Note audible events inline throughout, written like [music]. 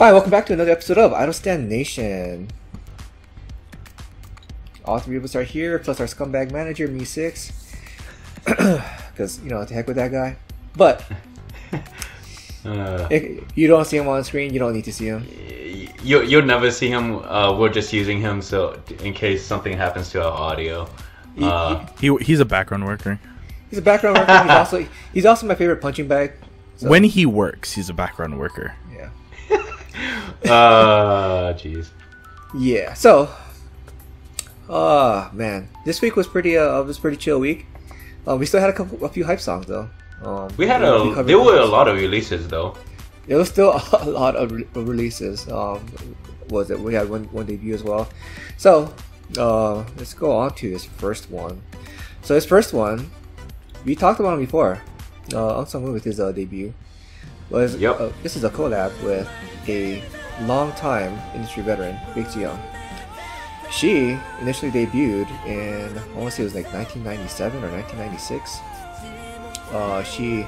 Hi, welcome back to another episode of Idol Stan Nation. All three of us are here, plus our scumbag manager, me six. [clears throat] Because you know, to heck with that guy. But [laughs] Uh, if you don't see him on screen, you don't need to see him. you you'll never see him. Uh, we're just using him so in case something happens to our audio. He- Uh, He he's a background worker. He's a background worker. He's [laughs] also he's also my favorite punching bag. So, When he works, he's a background worker. [laughs] uh, jeez. yeah. So, uh man, this week was pretty uh was pretty chill week. Uh, we still had a couple a few hype songs though. Um, We had a there were a lot of releases though. There was still [laughs] a lot of re- releases. Um, was it? We had one one debut as well. So, uh, let's go on to his first one. So his first one, we talked about him before. Uh, some with his uh, debut was Yep. uh, this is a collab with a long-time industry veteran, Big Young. She initially debuted in I want to say it was like 1997 or 1996. Uh, she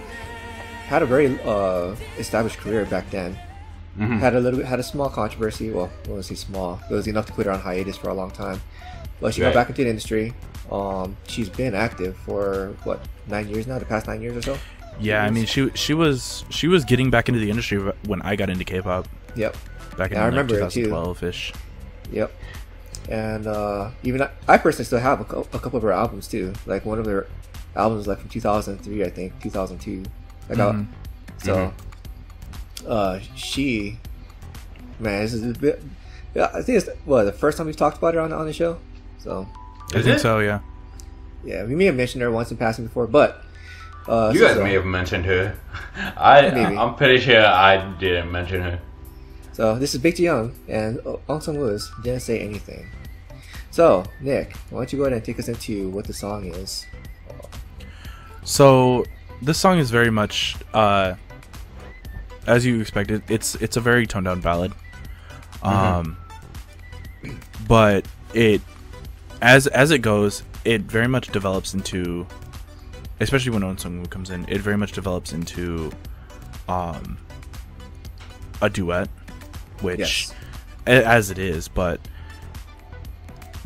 had a very uh, established career back then. Mhm. Had a little bit, had a small controversy. Well, I want to say small. It was enough to put her on hiatus for a long time. But she Right. got back into the industry. Um, she's been active for what nine years now, the past nine years or so. Yeah, I mean she she was she was getting back into the industry when I got into K-pop Yep, back in Yeah, I remember it, too. 2012 ish. yep. And uh, even I, I personally still have a, cou- a couple of her albums too. Like one of her albums, like from 2003, I think 2002. Like uh, Mhm. so, uh, she, man, this is a bit. Yeah, I think it's what the first time we've talked about her on on the show. So I think it? so. Yeah. yeah, we may have mentioned her once in passing before, but uh, You so- guys may have mentioned her. [laughs] I Maybe. I'm pretty sure I didn't mention her. So this is Baek Ji Young and Ong Seong Wu's didn't say anything. So Nick, why don't you go ahead and take us into what the song is? So this song is very much uh, as you expected. It's it's a very toned down ballad. Um, but it as as it goes, it very much develops into, especially when Ong Seong Wu comes in, it very much develops into, um, a duet, which, Yes. as it is, but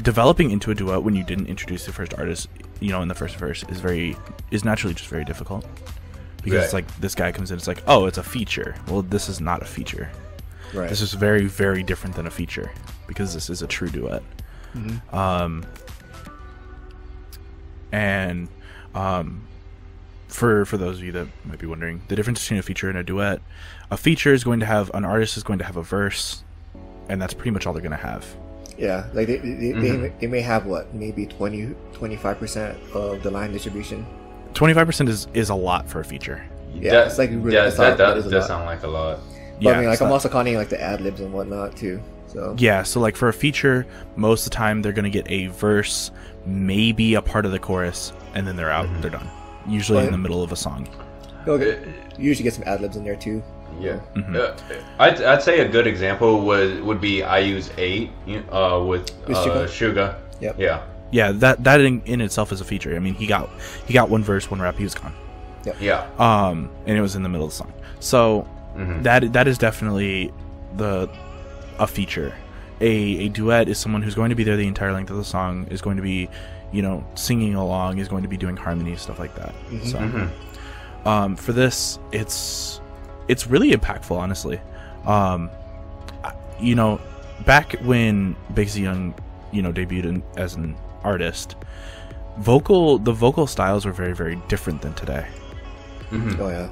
developing into a duet when you didn't introduce the first artist, you know, in the first verse is very is naturally just very difficult because it's like this guy comes in, it's like, oh, it's a feature. Well, this is not a feature. Right. This is very, very different than a feature because this is a true duet. Um, and um, for for those of you that might be wondering, the difference between a feature and a duet, a feature is going to have an artist is going to have a verse, and that's pretty much all they're going to have. yeah, like they, they, they, Mhm. may, they may have what maybe 20 25 percent of the line distribution. Twenty five percent is is a lot for a feature. Yeah, that, it's like really- that, it's that, that is that a does sound like a lot. But I mean, like I'm not- also counting like the ad libs and whatnot too. So Yeah, so like for a feature, most of the time they're gonna get a verse, maybe a part of the chorus, and then they're out. They're done. Usually in the middle of a song. you'll get, you usually get some ad libs in there too. Yeah, Mhm. uh, I'd, I'd say a good example would would be IU's eight uh, with With uh, Suga? sugar. Yep. Yeah, Yeah, that that in, in itself is a feature. I mean, he got he got one verse, one rap, he was gone. yeah. Um, and it was in the middle of the song. So Mhm. that that is definitely the a feature. A a duet is someone who's going to be there the entire length of the song, is going to be, you know, singing along, is going to be doing harmony stuff like that. So Mhm. um, for this, it's it's really impactful, honestly. Um, I- you know, back when Baek Z Young, you know, debuted in, as an artist, vocal the vocal styles were very very different than today. Mhm. Oh yeah,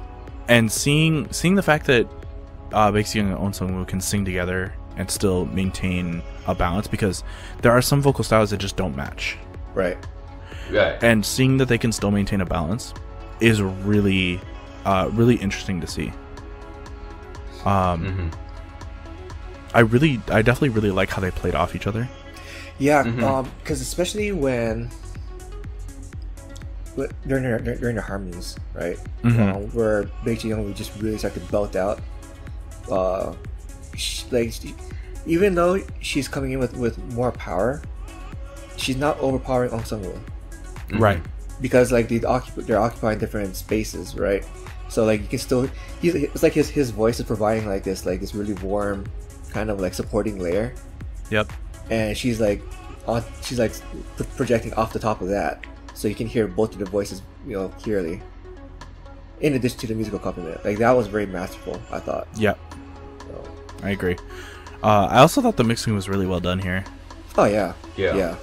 And seeing seeing the fact that uh, Big Young and Ong Seong Wu can sing together and still maintain a balance because there are some vocal styles that just don't match. Right. Right. and seeing that they can still maintain a balance is really uh, really interesting to see um, Mhm. i really i definitely really like how they played off each other Yeah, Mhm. um, because especially when but during their during their harmonies, right? Mm-hmm. Uh, where Baek Ji Young would just really start to belt out. Uh, sh like she- even though she's coming in with with more power, she's not overpowering Ong Seong Wu right because like they occup- they're occupying different spaces, right? So like you can still, he's it's like his his voice is providing like this like this really warm, kind of like supporting layer, Yep. and she's like on she's like p- projecting off the top of that, so you can hear both of the voices you know clearly. In addition to the musical accompaniment, like that was very masterful. I thought. Yep. So. I agree. Uh, I also thought the mixing was really well done here. Oh yeah. Yeah. Yeah.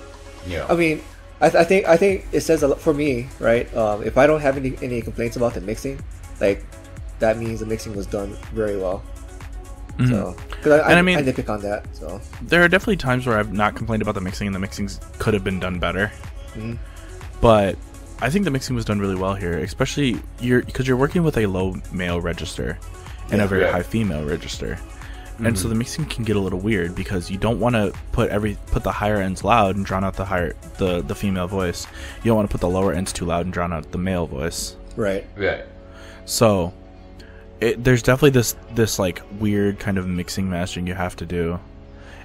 Yeah. I mean, I, th- I think I think it says a lot for me, right? Um, if I don't have any any complaints about the mixing, like that means the mixing was done very well. Mhm. So, because I, I, And I mean- I nitpick on that. So, There are definitely times where I've not complained about the mixing, and the mixings could have been done better. Mhm. But I think the mixing was done really well here, especially you're because you're working with a low male register and Yeah. a very Yeah. high female register, and so mm-hmm. the mixing can get a little weird because you don't want to put every put the higher ends loud and drown out the higher the the female voice. You don't want to put the lower ends too loud and drown out the male voice. right. Right. So it, there's definitely this this like weird kind of mixing mastering you have to do,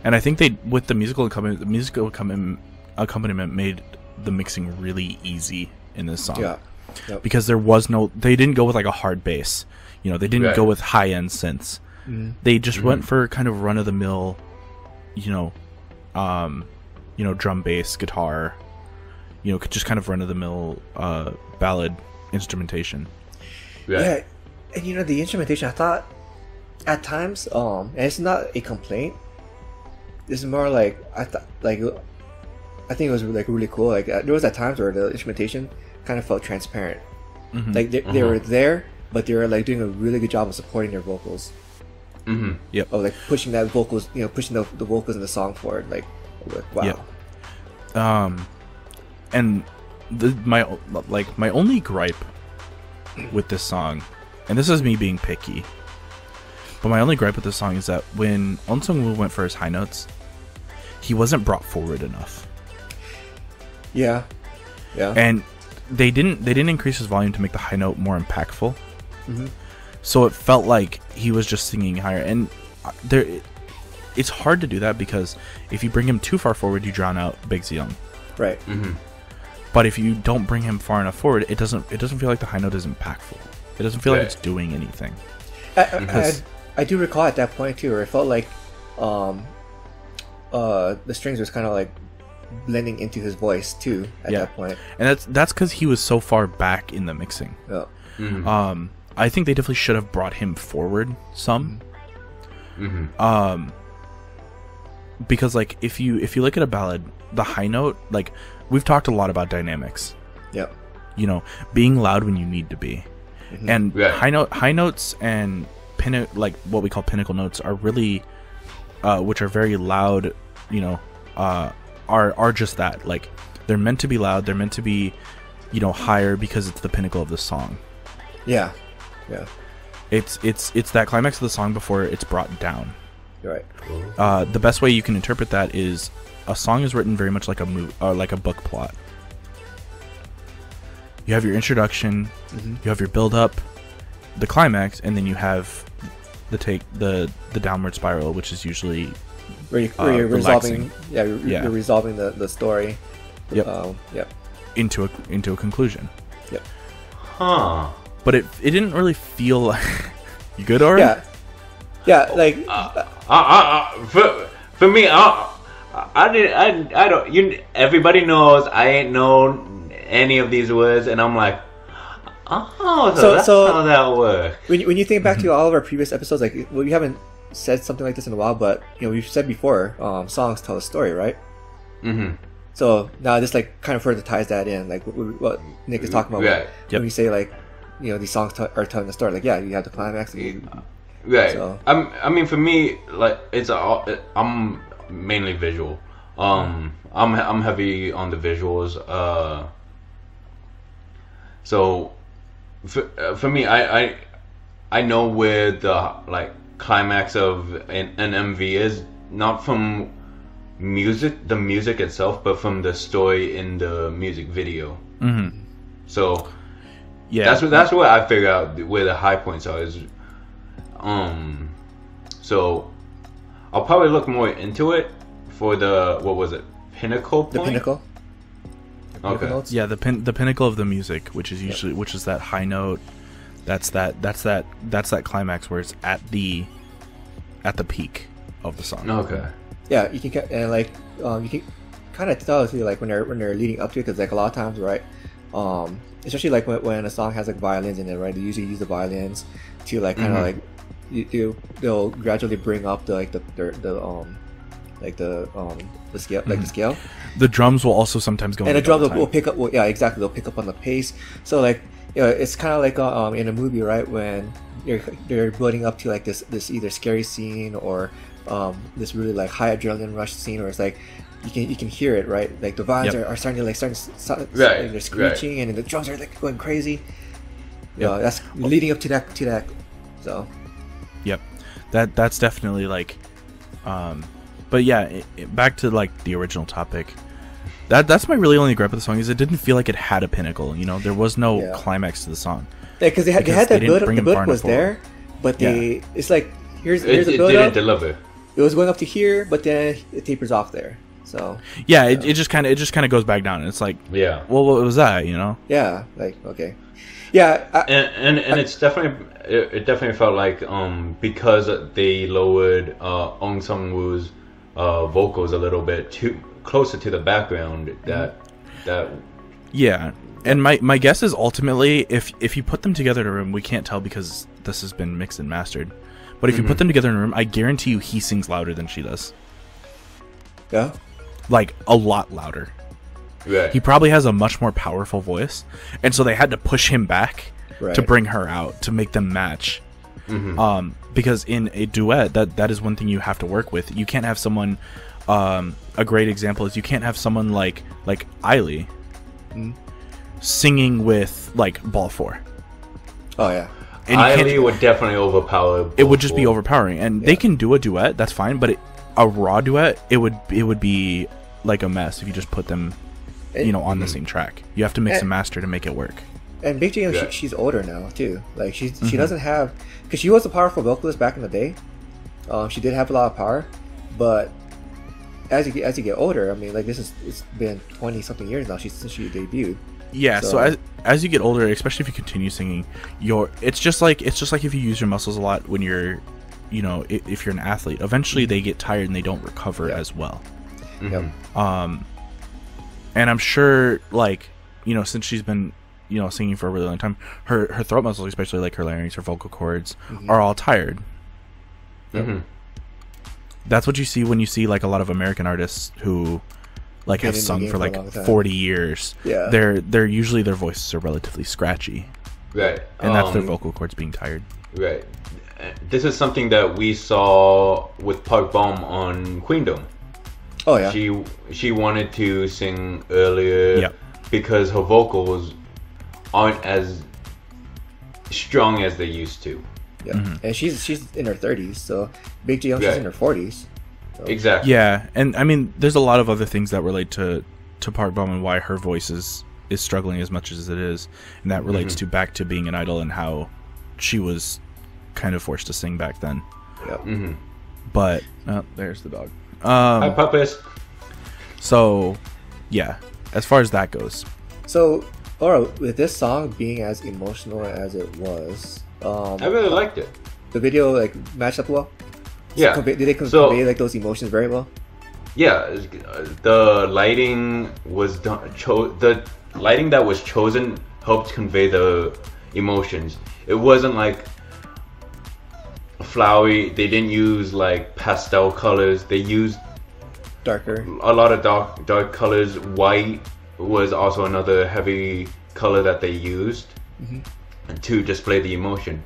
and I think they with the musical accompaniment, the musical accompaniment, accompaniment made the mixing really easy in this song Yeah. Yep. because there was no they didn't go with like a hard bass, you know they didn't Right. go with high end synths. Mhm. They just went for kind of run of the mill, you know, um, you know drum bass guitar, you know just kind of run of the mill uh, ballad instrumentation. Right. Yeah, and you know the instrumentation. I thought at times, um, and it's not a complaint. It's more like I thought, like I think it was like really cool. Like uh, there was at times where the instrumentation kind of felt transparent. Mhm. Like they, they were there, but they were like doing a really good job of supporting their vocals. Mm-hmm. Of like pushing that vocals, you know, pushing the, the vocals in the song forward. Like, like, wow. Yep. um and the my like my only gripe with this song and this is me being picky but my only gripe with this song is that when Ong Seong Wu went for his high notes he wasn't brought forward enough Yeah. Yeah. and they didn't they didn't increase his volume to make the high note more impactful Mhm. So it felt like he was just singing higher and uh, there it's hard to do that because if you bring him too far forward you drown out Big Young right. Mm-hmm. But if you don't bring him far enough forward, it doesn't it doesn't feel like the high note is impactful. It doesn't feel like it's doing anything. I, I, I, I do recall at that point too, where it felt like, um, uh, the strings was kind of like blending into his voice too at Yeah. that point. And that's that's because he was so far back in the mixing. Yeah. Mm-hmm. Um, I think they definitely should have brought him forward some. Mm-hmm. Um, because like if you if you look at a ballad, the high note like we've talked a lot about dynamics. Yep. You know, being loud when you need to be, and Right. high note high notes and pin like what we call pinnacle notes are really, uh, which are very loud. You know, uh, are are just that like they're meant to be loud. They're meant to be, you know, higher because it's the pinnacle of the song. Yeah. Yeah. It's it's it's that climax of the song before it's brought down. You're right. Uh, the best way you can interpret that is a song is written very much like a move, uh, like a book plot. You have your introduction, you have your build up, the climax, and then you have the take the the downward spiral, which is usually Where, you, where Uh, you're resolving. relaxing. Yeah. You're, Yeah. you're resolving the the story. Yep. Um, yep. into a into a conclusion. Yep. Huh. But it it didn't really feel like [laughs] you good or Yeah. Yeah. Like. Uh, uh, uh, for, for me, I, I didn't. I, I don't. You. Everybody knows I ain't known any of these words, and I'm like, oh, so, So- that's so- how that works. when you, when you think back to all of our previous episodes, like well, we haven't said something like this in a while, but you know we've said before, um, songs tell a story, right? Mm-hmm. So now this like kind of further ties that in, like what, what Nick is talking about when- Right. Yep. when we say like, you know, these songs t- are telling the story. Like, yeah, you have the climax. And you, Right. So- I'm, I mean, for me, like it's all. I'm mainly visual. Um, I'm I'm heavy on the visuals. Uh, so for, uh, for me, I, I I know where the like climax of an, an MV is not from music, the music itself, but from the story in the music video. hmm So Yeah, that's what that's what I figure out where the high points are is um so I'll probably look more into it for the what was it pinnacle the point? pinnacle. The pinnacle Okay. notes. yeah the pin the pinnacle of the music, which is usually which is that high note, That's that. That's that. That's that climax where it's at the, at the peak of the song. Okay. Yeah, you can ca- and like um, you can kind of tell too, like when they're when they're leading up to it, because like a lot of times, right? Um, especially like when, when a song has like violins in it, right? They usually use the violins to like kind of Mhm. like you, you they'll gradually bring up the like the the, the um like the um the scale like the Mhm. scale The drums will also sometimes go. and the drums will, will pick up well, yeah exactly they'll pick up on the pace so like you know, it's kind of like uh, um, in a movie right when you're they're building up to like this this either scary scene or um, this really like high adrenaline rush scene where it's like you can you can hear it right like the violins Yep. are, are starting to like starting to so, Right, like, they're screeching and the drums are like going crazy Yep. yeah that's leading up to that to that so Yep, that that's definitely like, um, but yeah, it, it- back to like the original topic. That that's my really only gripe with the song is it didn't feel like it had a pinnacle. You know, there was no Yeah. climax to the song. yeah because they had, they had that didn't build up the him build was forward. there but they it's like here's It, here's it a build didn't up deliver. it was going up to here but then it tapers off there so Yeah, it, it just kind of it just kind of goes back down. And it's like, Yeah. well, what was that? You know? yeah like okay yeah I, and and, and it's definitely it, it definitely felt like um because they lowered uh Ong Seong Wu's uh vocals a little bit too closer to the background that that Yeah, and my my guess is ultimately if if you put them together in a room, we can't tell because this has been mixed and mastered. But if you Mhm. put them together in a room, I guarantee you he sings louder than she does. yeah Like a lot louder. right He probably has a much more powerful voice, and so they had to push him back right to bring her out to make them match. Mhm. Um, because in a duet, that that is one thing you have to work with. You can't have someone. Um, a great example is you can't have someone like like Ailee Mhm. singing with like Ball Four. oh yeah And you can't- would definitely overpower. it would just be overpowering, and Yeah. they can do a duet. That's fine, but it, a raw duet, it would it would be like a mess if you just put them, you know, on the Mhm. same track. You have to mix Eh. and master to make it work. And Big J, Yeah. she, she's older now too. Like she she Mhm. doesn't have because she was a powerful vocalist back in the day. Um, she did have a lot of power, but as you get, as you get older, I mean, like this is it's been twenty something years now. She since she debuted. Yeah, so, So- as as you get older, especially if you continue singing, your it's just like it's just like if you use your muscles a lot when you're, you know, if, if you're an athlete. Eventually, they get tired and they don't recover Yeah. as well. Mhm. Yep. Um, and I'm sure, like you know, since she's been you know singing for a really long time, her her throat muscles, especially like her larynx, her vocal cords, Mhm. are all tired. Mm-hmm. That's what you see when you see like a lot of American artists who like Been have sung for for like long 40 years. Yeah. They're they're usually their voices are relatively scratchy. Right. and that's their Um, vocal cords being tired. Right. This is something that we saw with Park Bom on Queendom. Oh yeah. She she wanted to sing earlier Yep. because her vocals aren't as strong as they used to. yeah. Mhm. And she's she's in her thirties, so Big J, she's Yeah. in her forties. So, Exactly. Yeah, and I mean, there's a lot of other things that relate to to Park Bom and why her voice is is struggling as much as it is, and that relates Mhm. to back to being an idol and how she was kind of forced to sing back then. yeah. hmm But oh, there's the dog. Hi, Um, Puppets. so yeah, as far as that goes, So, Aura, with this song being as emotional as it was, um, I really liked it. the video like matched up well. Yeah. Convey, did they con- So- convey like those emotions very well? Yeah, uh, the lighting was done. Cho- the lighting that was chosen helped convey the emotions. It wasn't like flowery. They didn't use like pastel colors. They used Darker. a lot of dark dark colors. White was also another heavy color that they used Mhm. to display the emotion.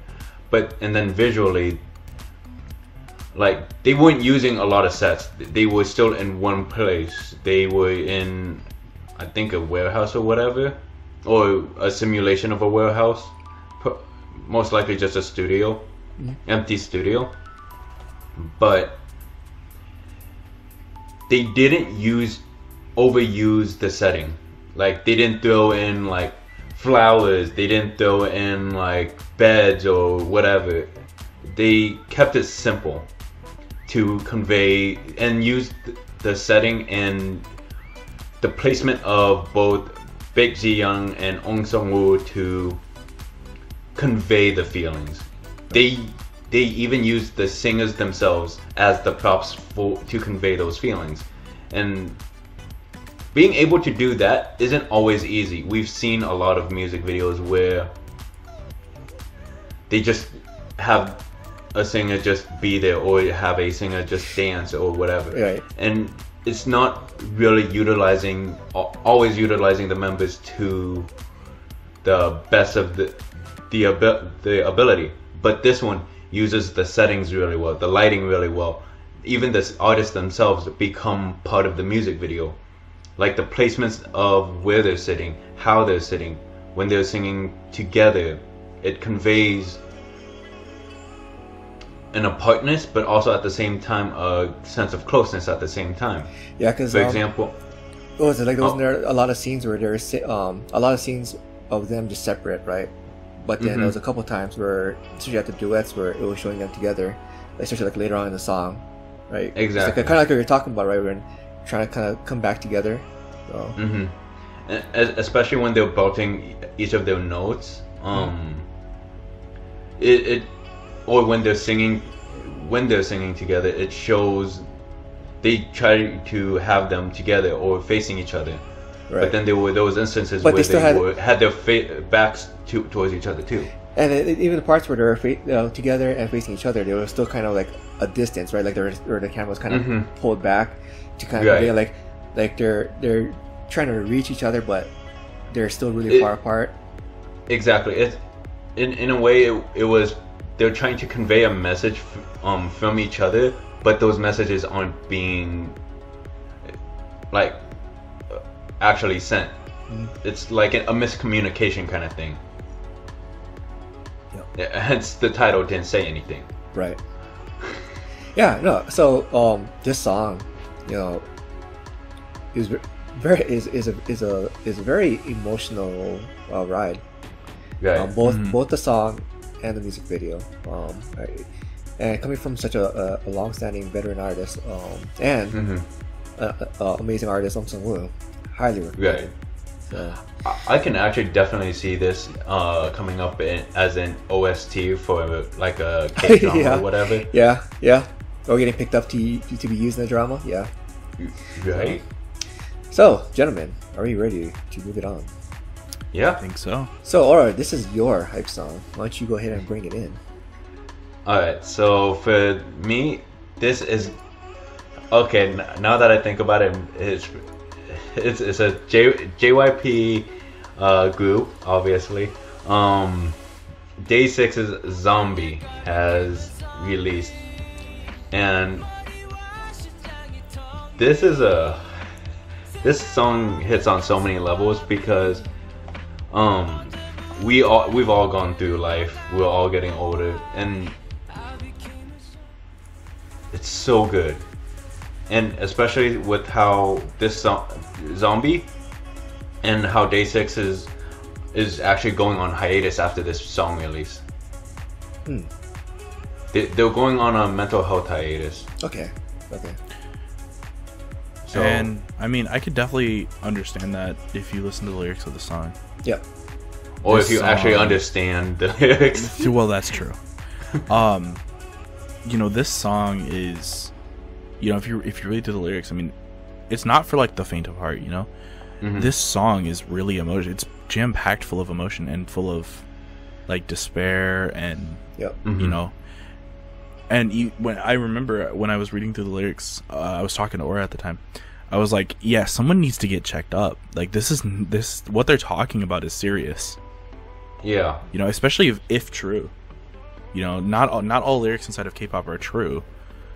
But and then visually, like they weren't using a lot of sets. They were still in one place. They were in, I think, a warehouse or whatever, or a simulation of a warehouse. Most likely just a studio, Empty studio. But they didn't use overuse the setting. Like they didn't throw in like flowers. They didn't throw in like beds or whatever. They kept it simple to convey and use the setting and the placement of both Baek Ji Young and Ong Seong Wu to convey the feelings. They they even use the singers themselves as the props for to convey those feelings, and being able to do that isn't always easy. We've seen a lot of music videos where they just have a singer just be there or have a singer just dance or whatever. Right. And it's not really utilizing always utilizing the members to the best of the the abi- the ability. But this one uses the settings really well, the lighting really well. Even the artists themselves become part of the music video. Like the placements of where they're sitting, how they're sitting, when they're singing together, it conveys an apartness, but also at the same time a sense of closeness at the same time. Yeah, because For um, example, what was it like? Wasn't Oh. there a lot of scenes where there's um a lot of scenes of them just separate, right? But then Mhm. there was a couple times where, especially at the duets, where it was showing them together, especially like later on in the song, right? Exactly. Like, kind of like what you're talking about, right? When trying to kind of come back together. So, hmm especially when they're belting each of their notes, um, it, it or when they're singing, when they're singing together, it shows they try to have them together or facing each other. Right. But then there were those instances But they where still they had- were, had their fa- backs to, towards each other too. and it, it- even the parts where they were fa- uh, together and facing each other, they were still kind of like a distance, right? Like they were, or the camera was kind of Mhm. pulled back to kind of Right. like like they're they're trying to reach each other, but they're still really It- far apart. Exactly. It, in in a way, it, it was they're trying to convey a message f- um from each other, but those messages aren't being like actually sent. Mhm. It's like a, a miscommunication kind of thing. Yep. Yeah, [laughs] Hence the title didn't say anything. Right. Yeah, no. So, um, this song, you know, is very is is a is a is a very emotional uh, ride. Right. Um, both Mhm. both the song and the music video. Um, right. and coming from such a, a, a long-standing veteran artist, um, and hmm uh, uh, amazing artist Ong Seong Wu, highly recommend. Right. So, I- I can actually definitely see this uh, coming up in, as an OST for like a [laughs] K drama Yeah. or whatever. yeah, yeah. Or getting picked up to to be used in a drama. Yeah. Right. So, gentlemen, are you ready to move it on? Yeah. I think so. So, Aura, this is your hype song. Why don't you go ahead and bring it in? Alright, so for me, this is okay. Now that I think about it, it's it's, it's a J, JYP uh, group, obviously. Um, Day Six's Zombie has released, and this is a this song hits on so many levels because um we all we've all gone through life. We're all getting older. And it's so good and especially with how this zo- zombie and how day six is is actually going on hiatus after this song release Hmm. they, they're going on a mental health hiatus Okay. Okay. so and I mean, I could definitely understand that if you listen to the lyrics of the song. Yeah. or this if you actually understand the lyrics [laughs] well, that's true. Um, you know, this song is, you know, if you if you really do the lyrics, I mean, it's not for like the faint of heart. You know, Mhm. this song is really emotion. It's jam packed full of emotion and full of like despair and Yep. you Mhm. know. And you, when I remember when I was reading through the lyrics, uh, I was talking to Aura at the time. I was like, "Yeah, someone needs to get checked up. Like this is this what they're talking about is serious. yeah You know, especially if, if true. You know, not all, not all lyrics inside of K-pop are true,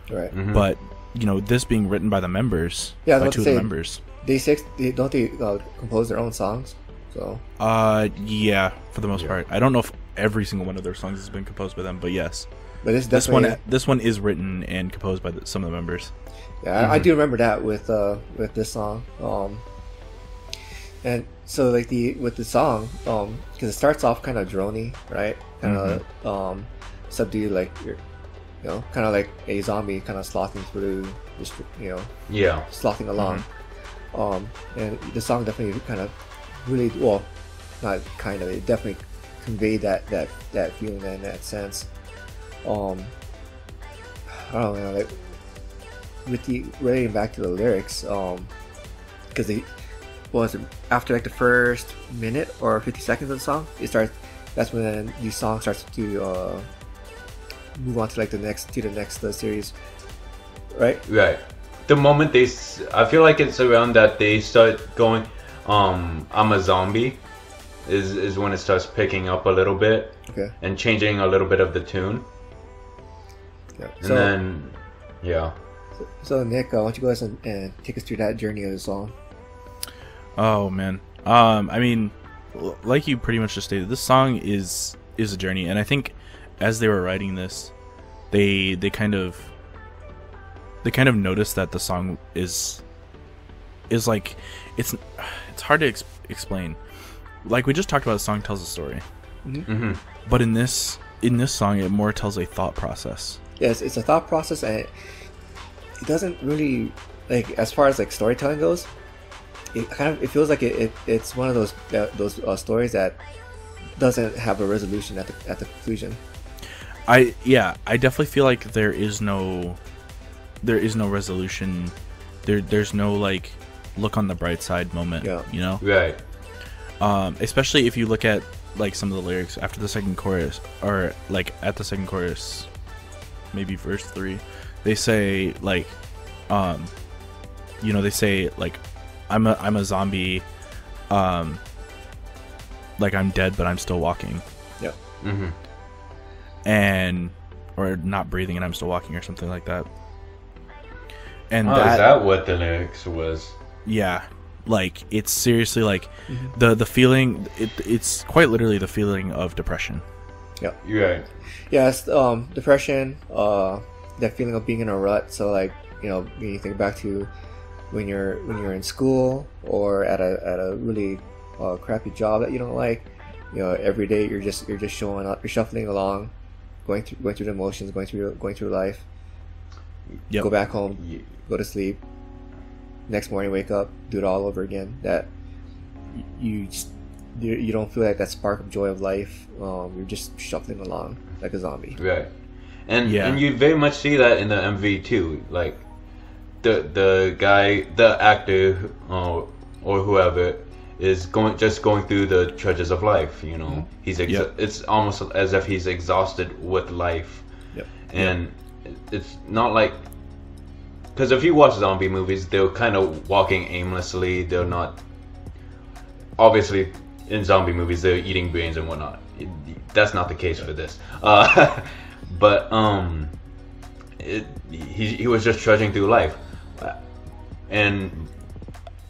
Right. Mhm. but you know, this being written by the members, Yeah, by two of the members. Day six, they, don't they uh, compose their own songs? So Uh, yeah, for the most Yeah. part. I don't know if every single one of their songs has been composed by them, but yes, but this this one this one is written and composed by the, some of the members. yeah, I, I do remember that with uh with this song. Um, and so like the with the song, um, because it starts off kind of drony, right? Kind of um subdued, like you know, kind of like a zombie kind of slothing through, just you know, yeah slothing along. Um, and the song definitely kind of really well, not kind of, it definitely conveyed that that that feeling in that sense. Um, I don't know, like with the relating back to the lyrics, um, because they was it after like the first minute or fifty seconds of the song, it starts. That's when the song starts to uh, move on to like the next to the next uh, series, right? Right. The moment they, I feel like it's around that they start going, um, I'm a zombie, is is when it starts picking up a little bit Okay. and changing a little bit of the tune, Yeah. and So, then, yeah. so Nick, uh, why don't you go ahead and, and take us through that journey of the song? Oh man. Um, I mean, like you pretty much just stated, this song is is a journey, and I think as they were writing this, they they kind of they kind of noticed that the song is is like it's it's hard to ex- explain. Like we just talked about, the song tells a story, hmm but in this in this song, it more tells a thought process. Yes, it's a thought process, and it, it doesn't really like as far as like storytelling goes. It kind of it feels like it, it it's one of those uh, those uh, stories that doesn't have a resolution at the at the conclusion. I yeah, I definitely feel like there is no there is no resolution. There there's no like look on the bright side moment. Yeah. You know? Right. Um especially if you look at like some of the lyrics after the second chorus or like at the second chorus maybe verse 3 they say like um you know they say like I'm a I'm a zombie um like I'm dead but I'm still walking Yeah. hmm and or not breathing and I'm still walking or something like that. And Oh, that, is that what the lyrics was? yeah, like it's seriously like Mhm. the the feeling it, it's quite literally the feeling of depression. You're right. Yes, um, depression, uh, that feeling of being in a rut. So like you know, when you think back to when you're when you're in school or at a at a really uh, crappy job that you don't like, you know, every day you're just you're just showing up, you're shuffling along, going through going through the motions, going through going through life. Yep. Go back home, Y- go to sleep. Next morning, wake up, do it all over again. That you just you, you don't feel like that spark of joy of life. Um, you're just shuffling along like a zombie. Right. And Yeah. and you very much see that in the MV too. Like the the guy, the actor, uh, or whoever is going just going through the trudges of life. You know, he's ex- Yep. it's almost as if he's exhausted with life, Yep. and it's not like because if you watch zombie movies, they're kind of walking aimlessly. They're not obviously in zombie movies they're eating brains and whatnot. That's not the case for this. Uh, [laughs] but um, it, he he was just trudging through life, and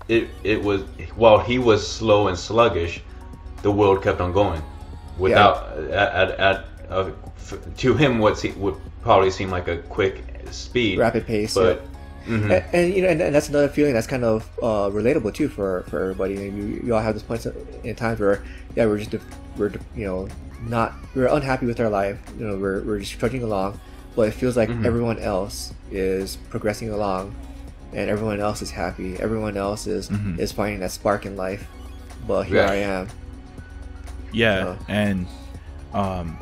it it was while he was slow and sluggish, the world kept on going, without at at, at uh, f- to him what se- would probably seem like a quick speed, rapid pace. but. yeah. mhm. And, and you know, and, and that's another feeling that's kind of uh, relatable too for for everybody. And you, you all have this points in times where yeah, we're just we're you know not we're unhappy with our life. You know, we're we're just trudging along, but it feels like Mhm. everyone else is progressing along, and everyone else is happy. Everyone else is Mhm. is finding that spark in life. But here Right. I am. Yeah, Uh. and um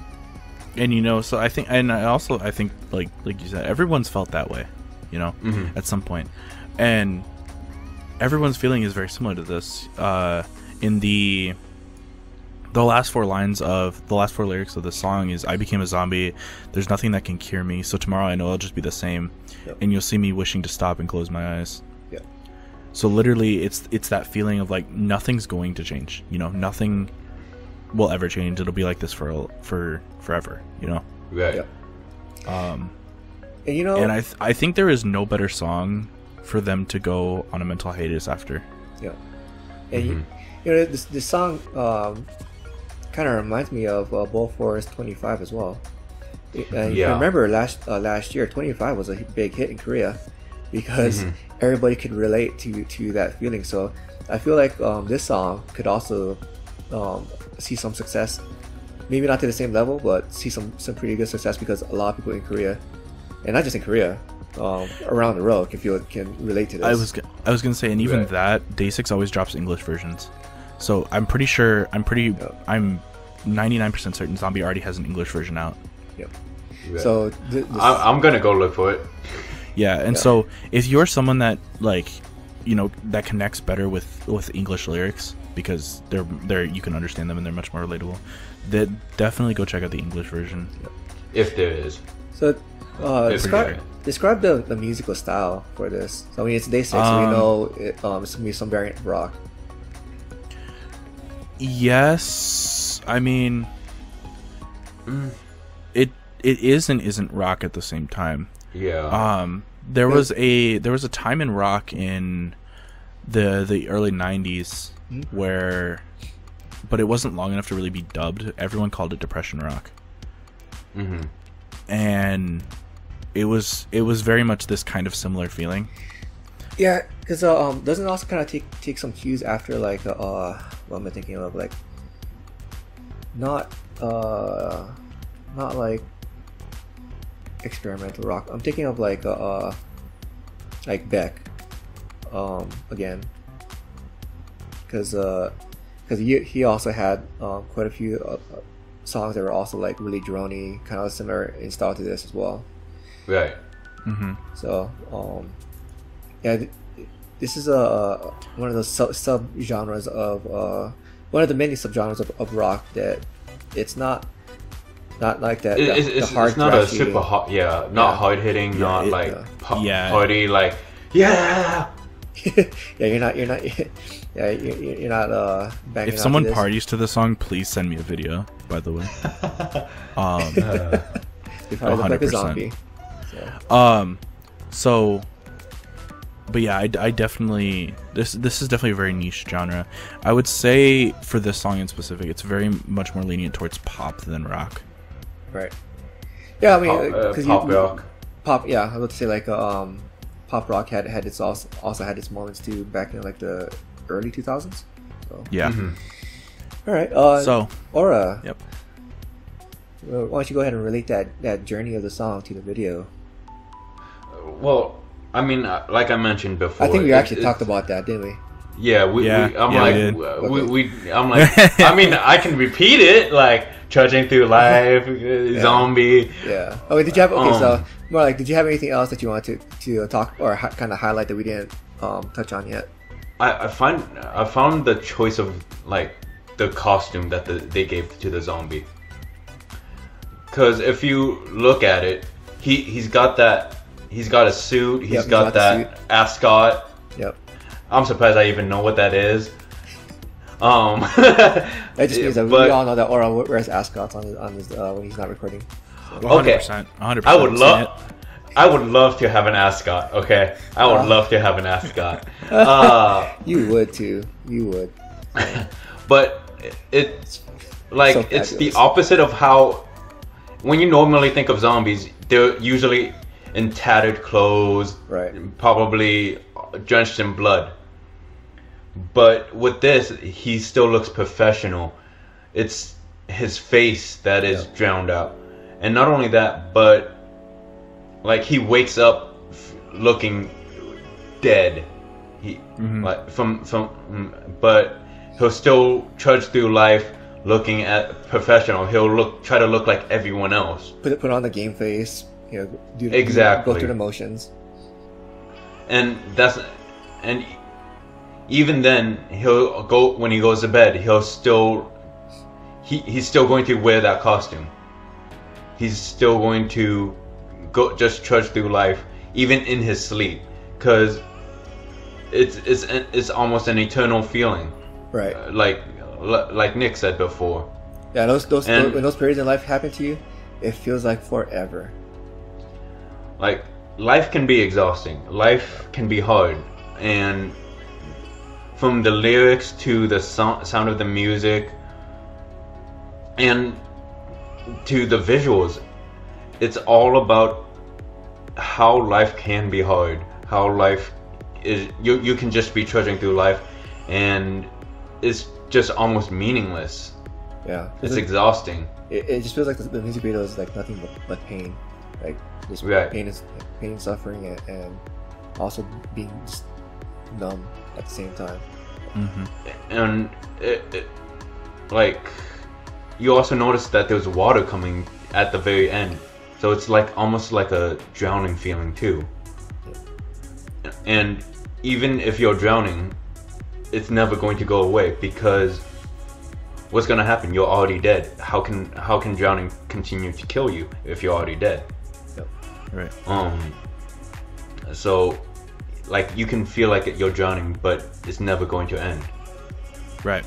and you know, so I think and I also I think like like you said everyone's felt that way, you know, Mhm. at some. And everyone's feeling is very similar to this. Uh in the the last four lines of the last four lyrics of the song is I became a zombie. There's nothing that can cure me. So tomorrow I know I'll just be the same. Yep. And you'll see me wishing to stop and close my eyes. Yep. So literally it's it's that feeling of like nothing's going to change. You know, nothing will ever change. It'll be like this for for forever, you know. right. Yep. Um And you know, and I th- I think there is no better song for them to go on a mental hiatus after. Yeah. And you, you know, this, this song um, kind of reminds me of uh, BOL4's 25 as well. And you Yeah. remember last uh, last year, 25 was a big hit in Korea because Mhm. everybody could relate to to that feeling. So I feel like um, this song could also um, see some success. Maybe not to the same level, but see some some pretty good success because a lot of people in Korea, and not just in Korea, um, around the world can feel can relate to this. I was g- I was gonna say, and even Right. that Day Six always drops English versions, so I'm pretty sure I'm pretty Yeah. I'm 99% certain Zombie already has an English version out. Yep. Yeah. So th- this, I, I'm gonna go look for it. Yeah, and Yeah. so if you're someone that like, you know, that connects better with with English lyrics because they're they're you can understand them and they're much more relatable, then definitely go check out the English version. If there is. so uh, describe pretty describe the, the musical style for this. So I mean, it's day six, so we Um, know it, um, it's gonna be some variant rock. Yes, I mean, it it is and isn't rock at the same time. Yeah. Um, there was a there was a time in rock in the the early '90s Mhm. where, but it wasn't long enough to really be dubbed. Everyone called it depression rock, hmm and it was it was very much this kind of similar feeling. Yeah, because uh, um, doesn't it also kind of take take some cues after like uh, uh, what am I thinking of like not uh not like experimental rock. I'm thinking of like uh, uh like Beck um again because uh because he he also had um, quite a few uh, uh, songs that were also like really drony, kind of similar in style to this as well. Right. Mm-hmm. So, um, yeah, this is a one of the sub, sub genres of uh, one of the many subgenres of, of rock that it's not not like that. It- the, it's, the it's, hard it's not a super hot, yeah, not Yeah. hard hitting, not it- like yeah. pa- Yeah. party, like yeah. [laughs] yeah, you're not. You're not. [laughs] Yeah, you're, you're you're not uh, banging. If out to someone this. parties to the song, please send me a video. By the way, [laughs] um, you look like a 100%. zombie. Um, so, but yeah, I, I definitely this this is definitely a very niche genre. I would say for this song in specific, it's very much more lenient towards pop than rock. right. Yeah, I mean, Pop, uh, because pop you, rock. pop. Yeah, I would say like uh, um, pop rock had had its also also had its moments too back in like the early 2000s. So, Yeah. Mhm. all right. Uh, So Aura, Yep. uh, why don't you go ahead and relate that that journey of the song to the video? Well, I mean, uh, like I mentioned before, I think we it- actually it- talked about that, didn't we? Yeah, we, Yeah, we I'm yeah, like, did. uh, we, we, I'm like, I mean, [laughs] I can repeat it, like trudging through life, [laughs] uh, zombie. Yeah. Oh, wait, did you have okay? so Um, more like, did you have anything else that you wanted to to talk or hi- kind of highlight that we didn't um, touch on yet? I, I find I found the choice of like the costume that the, they gave to the zombie. Because if you look at it, he he's got that. He's got a suit. He's Yep, he's got, got that ascot. Yep. I'm surprised I even know what that is. [laughs] Um, That just means that but we all know that Aura wears ascots on his, on his uh, when he's not recording. Okay. 100%, 100%. I would love. I would love to have an ascot. Okay, I would Uh. love to have an ascot. [laughs] Uh, You would too. You would. [laughs] but it's like So it's the opposite of how when you normally think of zombies, they're usually in tattered clothes, Right. probably drenched in blood. But with this, he still looks professional. It's his face that is Yeah. drowned out, and not only that, but like he wakes up f- looking dead. He Mhm. like from from, mm, but he'll still trudge through life looking at professional. He'll look try to look like everyone else. Put put on the game face. You know, do Exactly. go through the motions. and that's and even then he'll go when he goes to bed he'll still he, he's still going to wear that costume he's still going to go just trudge through life even in his sleep because it's it's it's almost an eternal feeling Right. Uh, like like nick said before Yeah. Those those And- when those periods in life happen to you, it feels like forever. Like life can be exhausting. Life can be hard. And from the lyrics to the so- sound of the music and to the visuals it's all about how life can be hard. How life is you, you can just be trudging through life and it's just almost meaningless. Yeah. it's It, exhausting. It, it just feels like the, the music video is like nothing but, but pain, like just Right. pain and pain and suffering, and, and also being just numb at the same time. Mhm. and it, it, like you also notice that there's water coming at the very end, so it's like almost like a drowning feeling too. And even if you're drowning, it's never going to go away because what's gonna happen? You're already dead. How can how can drowning continue to kill you if you're already dead? Right. Um. So, like you can feel like you're drowning, but it's never going to end. Right.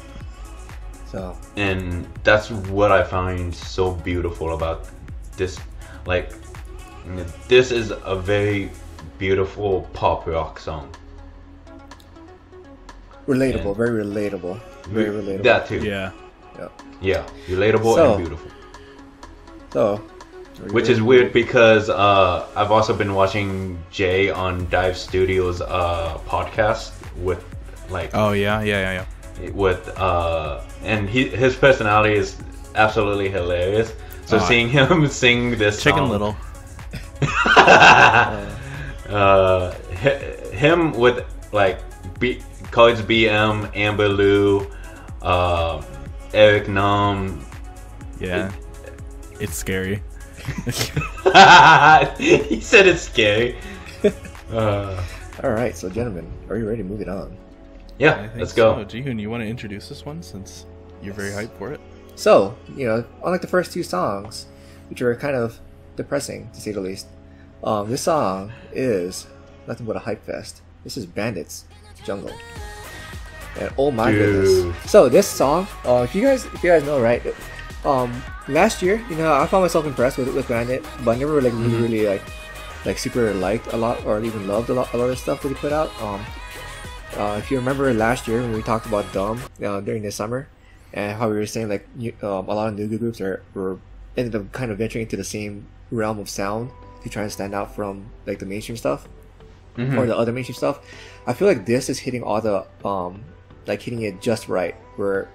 So and that's what I find so beautiful about this. Like, this is a very beautiful pop rock song. relatable, And- very relatable, very relatable. That too. Yeah. Yeah. Yeah, relatable So- and beautiful. So, are you Which is weird because uh, I've also been watching Jae on Dive Studios uh, podcast with like Oh yeah, yeah, yeah, yeah. with uh, and he his personality is absolutely hilarious. So Oh, seeing him [laughs] sing this Chicken song- Little. [laughs] uh, him with like B, College BM, Amber Liu, uh, Eric Nam. Yeah. It's scary. [laughs] he said it's scary. [laughs] Uh, All right, so gentlemen, are you ready to move it on? yeah, let's go. So, Jihoon, you want to introduce this one since you're very Yes. hyped for it? So, you know, unlike the first two songs, which were kind of depressing to say the least, um, this song is nothing but a hype fest. This is BVNDIT's Jungle. And oh my Dude. goodness! So this song, uh, if you guys, if you guys know, right? Um, last year, you know, I found myself impressed with with BVNDIT, but I never like really, really like, like super liked a lot or even loved a lot, a lot of stuff that he put out. Um, uh, if you remember last year when we talked about Dumb uh, during the summer, and how we were saying like you, um, a lot of new groups are were ended up kind of venturing into the same realm of sound to try and stand out from like the mainstream stuff Mhm. or the other mainstream stuff. I feel like this is hitting all the um like hitting it just right where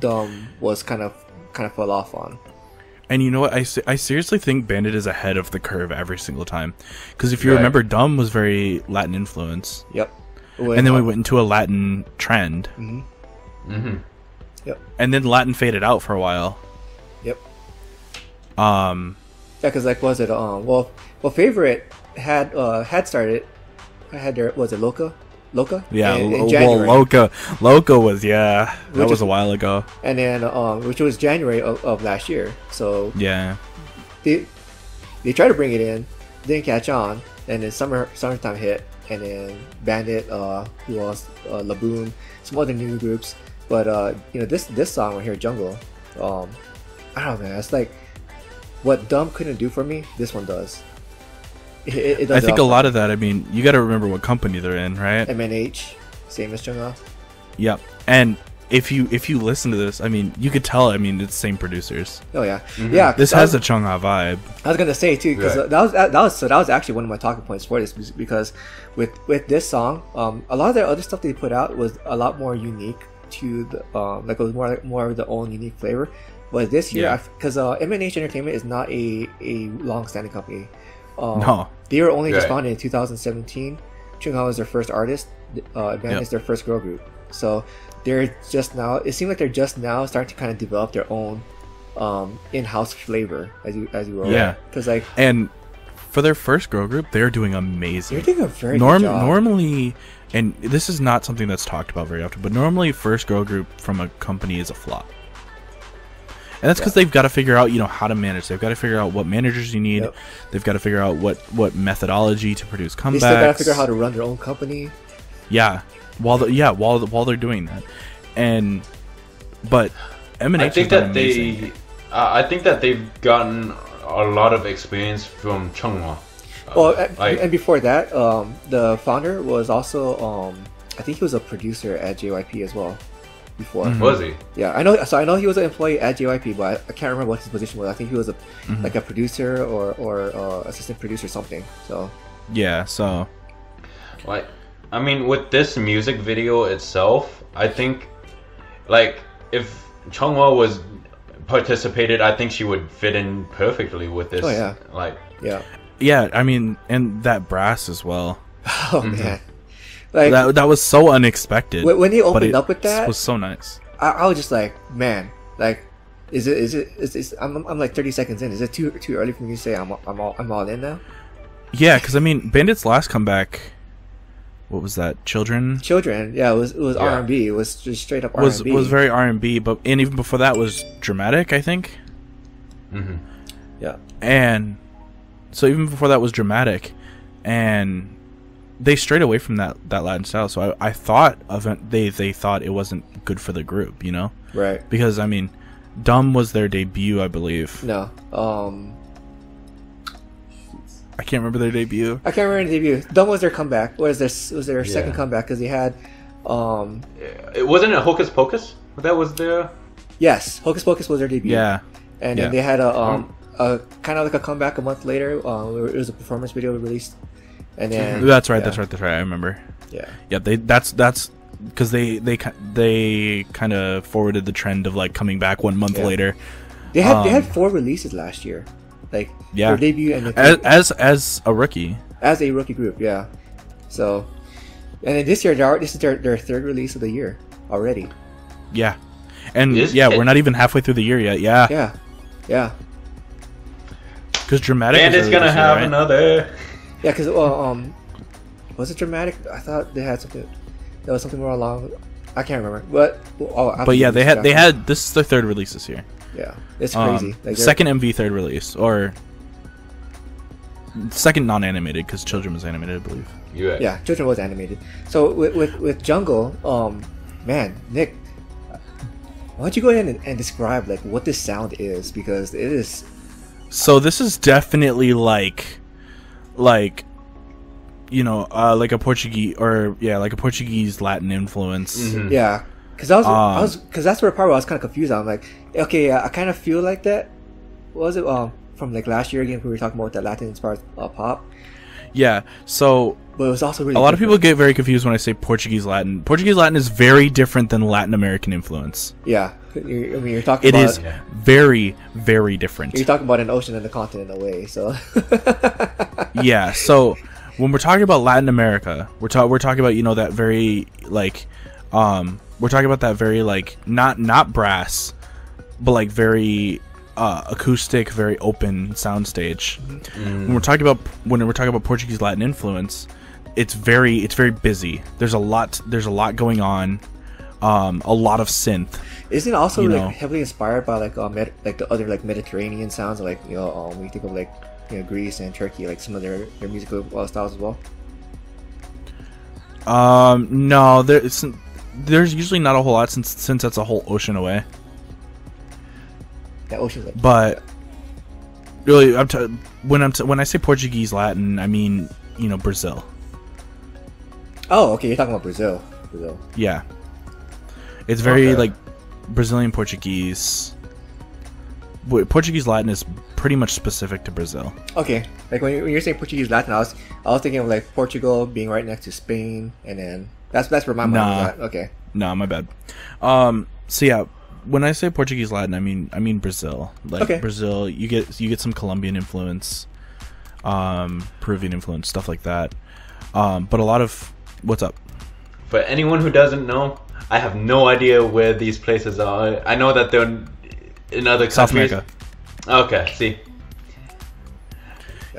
Dumb was kind of kind of fell off on. And you know what? I, I seriously think BVNDIT is ahead of the curve every single time. Because if you Right. remember, Dumb was very Latin influence. Yep. and then we went into a Latin trend. hmm hmm And then Latin faded out for a while. Yep. Um, Yeah, because like was it um well well favorite had uh had started I had their was it Loca Loca yeah, in, in well. Loca, Loca was yeah, that Which was is- a while ago. and then um which was January of, of last year. So Yeah, they they tried to bring it in, didn't catch on, and then summer summertime hit, and then BVNDIT, uh, who else, uh, Laboon, some other new groups, but uh, you know this this song right here, Jungle, um, I don't know, man, it's like what Dumb couldn't do for me, this one does. It, it, it does I it think a lot of that. I mean, you got to remember what company they're in, right? MNH, same as Jungle. Yep. And if you if you listen to this, I mean, you could tell. I mean, it's same producers. Oh yeah, Mhm. yeah. This has was- the Chungha vibe. I was gonna say too because Right. that was that, that was so that was actually one of my talking points for this because with with this song, um, a lot of their other stuff they put out was a lot more unique to the um, like it was more more of the own unique flavor. But this year, Yeah. because uh, MNH Entertainment is not a a long standing company. Um, No. they were only just Right. founded in 2017. Chungha was their first artist. Uh, Band Yep. is their first girl group. So they're just now. It seems like they're just now starting to kind of develop their own um, in-house flavor, as you as you will. Yeah. Because like And for their first girl group, they're doing amazing. They're doing a very Norm- good job. normally, and this is not something that's talked about very often, but normally, first girl group from a company is a flop. And that's because they've got to figure out, you know, how to manage. They've got to figure out what managers you need. Yep. They've got to figure out what what methodology to produce comebacks. they still gotta figure out how to run their own company. Yeah, while the, yeah while the, while they're doing that, and but M and I H think that amazing. they, uh, I think that they've gotten a lot of experience from Chungha. Uh, Well, and, like, and before that, um, the founder was also, um, I think he was a producer at JYP as well. Before, Mhm. was he? yeah, I know. So I know he was an employee at JYP, but I, I can't remember what his position was. I think he was a Mhm. like a producer or or uh, assistant producer or something. So yeah, so Like, I mean, with this music video itself, I think, like, if Chungha was participated, I think she would fit in perfectly with this. Oh, yeah. Like, yeah. yeah, I mean, and that brass as well. [laughs] Oh Mhm. man, like that that was so unexpected. when, when they but opened it up with that, was so nice. I, I was just like, man, like Is it? Is it? Is, is I'm, I'm like 30 seconds in. Is it too too early for me to say I'm I'm all I'm all in now? Yeah, because I mean, BVNDIT's last comeback, what was that? Children Children, yeah, it was it was Yeah. R and B. It was just straight up R was and B. was very R and B, but and even before that was dramatic, I think. mm-hmm. yeah. And so even before that was dramatic, and they strayed away from that that Latin style. So I, I thought event they they thought it wasn't good for the group, you know, Right. because I mean, Dumb was their debut, I believe. No. Um. I can't remember their debut. I can't remember the debut. Dumb was their comeback. Was their was their second comeback because they had, um, It wasn't a Hocus Pocus. That was their. yes, Hocus Pocus was their debut. Yeah, and yeah. then they had a um a kind of like a comeback a month later. Um, it was a performance video released, and then that's right. yeah, That's right. That's right. I remember. Yeah, Yeah, they that's that's because they they they kind of forwarded the trend of like coming back one month Yeah. later. they had they had Um, four releases last year, like Yeah. their debut and As the, as as a rookie. as a rookie group. Yeah, so and then this year they are, this is their, their third release of the year already. Yeah, and Is yeah, it? we're not even halfway through the year yet. Yeah, Yeah, yeah, because dramatic. and it's gonna this year, have right? another. Yeah. Because well, um, was it dramatic? I thought they had something. There was something more along. I can't remember, but oh, But yeah, they had they had this is their third release this year. yeah, it's Um, crazy. Like, second MV third release or second non-animated because Children was animated, I believe. Yeah. yeah children was animated so with, with with jungle um man nick why don't you go ahead and, and describe like what this sound is because it is So this is definitely like, like, you know, uh, like a Portuguese or yeah, like a Portuguese Latin influence. Mhm. yeah because i was i Um, was because that's where part where i was kind of confused i'm like okay yeah, i kind of feel like that what was it um from like last year again we were talking about that latin inspired uh, pop Yeah. So but it was also really a lot of people get very confused when I say Portuguese Latin. Portuguese Latin is very different than Latin American influence. yeah you're, i mean you're talking It about is very, very different. you're talking about an ocean and a continent away so [laughs] yeah. So when we're talking about Latin America, we're talking we're talking about you know that very like, um, we're talking about that very like not not brass, but like very uh, acoustic, very open soundstage. When we're talking about when we're talking about Portuguese Latin influence, it's very it's very busy. There's a lot there's a lot going on. Um, a lot of synth. Isn't it also like know. heavily inspired by like uh, med- like the other like Mediterranean sounds like you know um, when you think of like you know Greece and Turkey like some of their their musical uh, styles as well. Um, no, there's there's usually not a whole lot since since that's a whole ocean away. That ocean's like but really I'm t- when I'm t- when I say Portuguese Latin I mean you know Brazil oh okay you're talking about Brazil Brazil yeah it's very Okay. like Brazilian Portuguese. Portuguese Latin is pretty much specific to Brazil. Okay like when, you, when you're saying Portuguese Latin I was I was thinking of like Portugal being right next to Spain and then that's that's where my mind Nah. was at. Okay. No my bad. Um so yeah when I say Portuguese Latin I mean I mean Brazil. Like Okay. Brazil you get you get some Colombian influence um Peruvian influence stuff like that. Um but a lot of what's up? For anyone who doesn't know, I have no idea where these places are. I know that they're in other South countries. America Okay, see.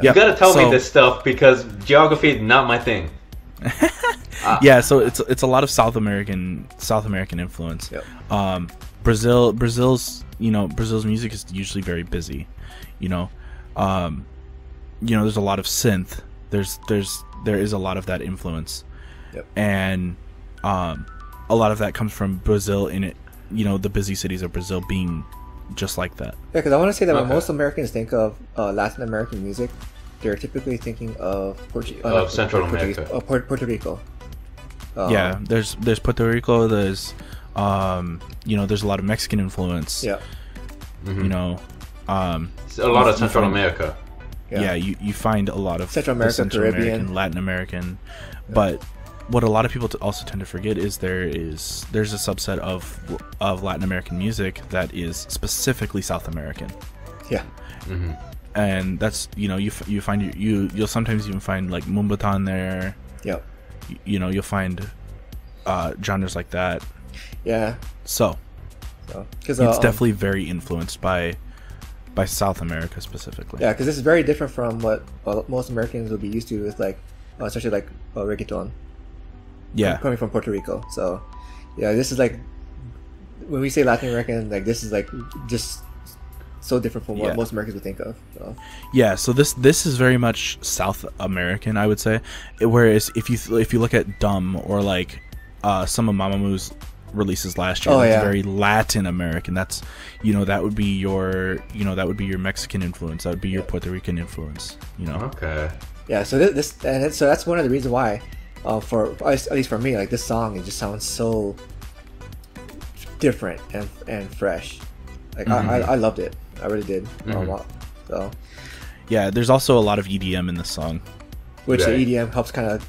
yeah You gotta tell so- me this stuff because geography is not my thing. Ah. [laughs] yeah so it's it's a lot of south american south american influence Yep. um brazil brazil's you know brazil's music is usually very busy you know um you know there's a lot of synth there's there's there is a lot of that influence Yep. and um a lot of that comes from brazil in it you know the busy cities of brazil being just like that. Yeah because I want to say that when most Americans think of uh, Latin American music they're typically thinking of Portu- uh, Of not Central Portuguese- America. uh, Puerto, Puerto Rico. Um, yeah there's there's puerto rico there's um you know there's a lot of mexican influence. Yeah. You know um It's a lot of Central find- America. yeah, you, you find a lot of Central America, Central Caribbean. American, Latin American, but what a lot of people t- also tend to forget is there is there's a subset of of Latin American music that is specifically South American, yeah. Hmm and that's you know you f- you find you, you you'll sometimes even find like moombahton there, yeah you, you know you'll find uh, genres like that. yeah. So Because it's definitely very influenced by by South America specifically. yeah, because this is very different from what uh, most Americans would be used to with like, uh, especially like uh, reggaeton Yeah. coming from Puerto Rico. So, yeah, this is like when we say Latin American, like this is like just so different from what Yeah. most Americans would think of. So, Yeah, so this this is very much South American, I would say. Whereas if you if you look at Dumb or like uh, some of Mamamoo releases last year, Oh, that's yeah. very Latin American. That's you know that would be your you know that would be your Mexican influence. That would be your Puerto Rican influence. You know. Okay. yeah, so this, this and it, so that's one of the reasons why, uh, for at least for me, like this song, it just sounds so different and and fresh. Like I, I, I loved it. I really did. Um, Mhm. so, Yeah, there's also a lot of EDM in this song. which Right. the EDM helps kind of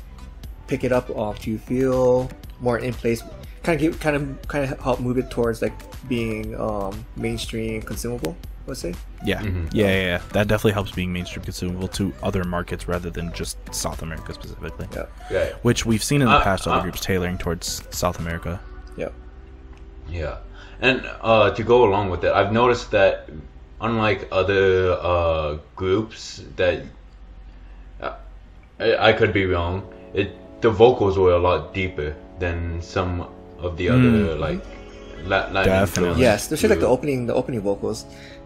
pick it up um, to feel more in place. Kind of give, kind of kind of help move it towards like being um, mainstream consumable. Let's say. Yeah. Mhm. yeah, yeah, yeah. That definitely helps being mainstream consumable to other markets rather than just South America specifically. Yeah. Yeah. Which we've seen in the Uh, past other uh, groups tailoring towards South America. Yeah. Yeah, and uh, to go along with it, I've noticed that unlike other uh, groups that uh, I, I could be wrong, it the vocals were a lot deeper than some of the other like La- Latin Definitely. influenced Yes, especially like the opening, the opening vocals.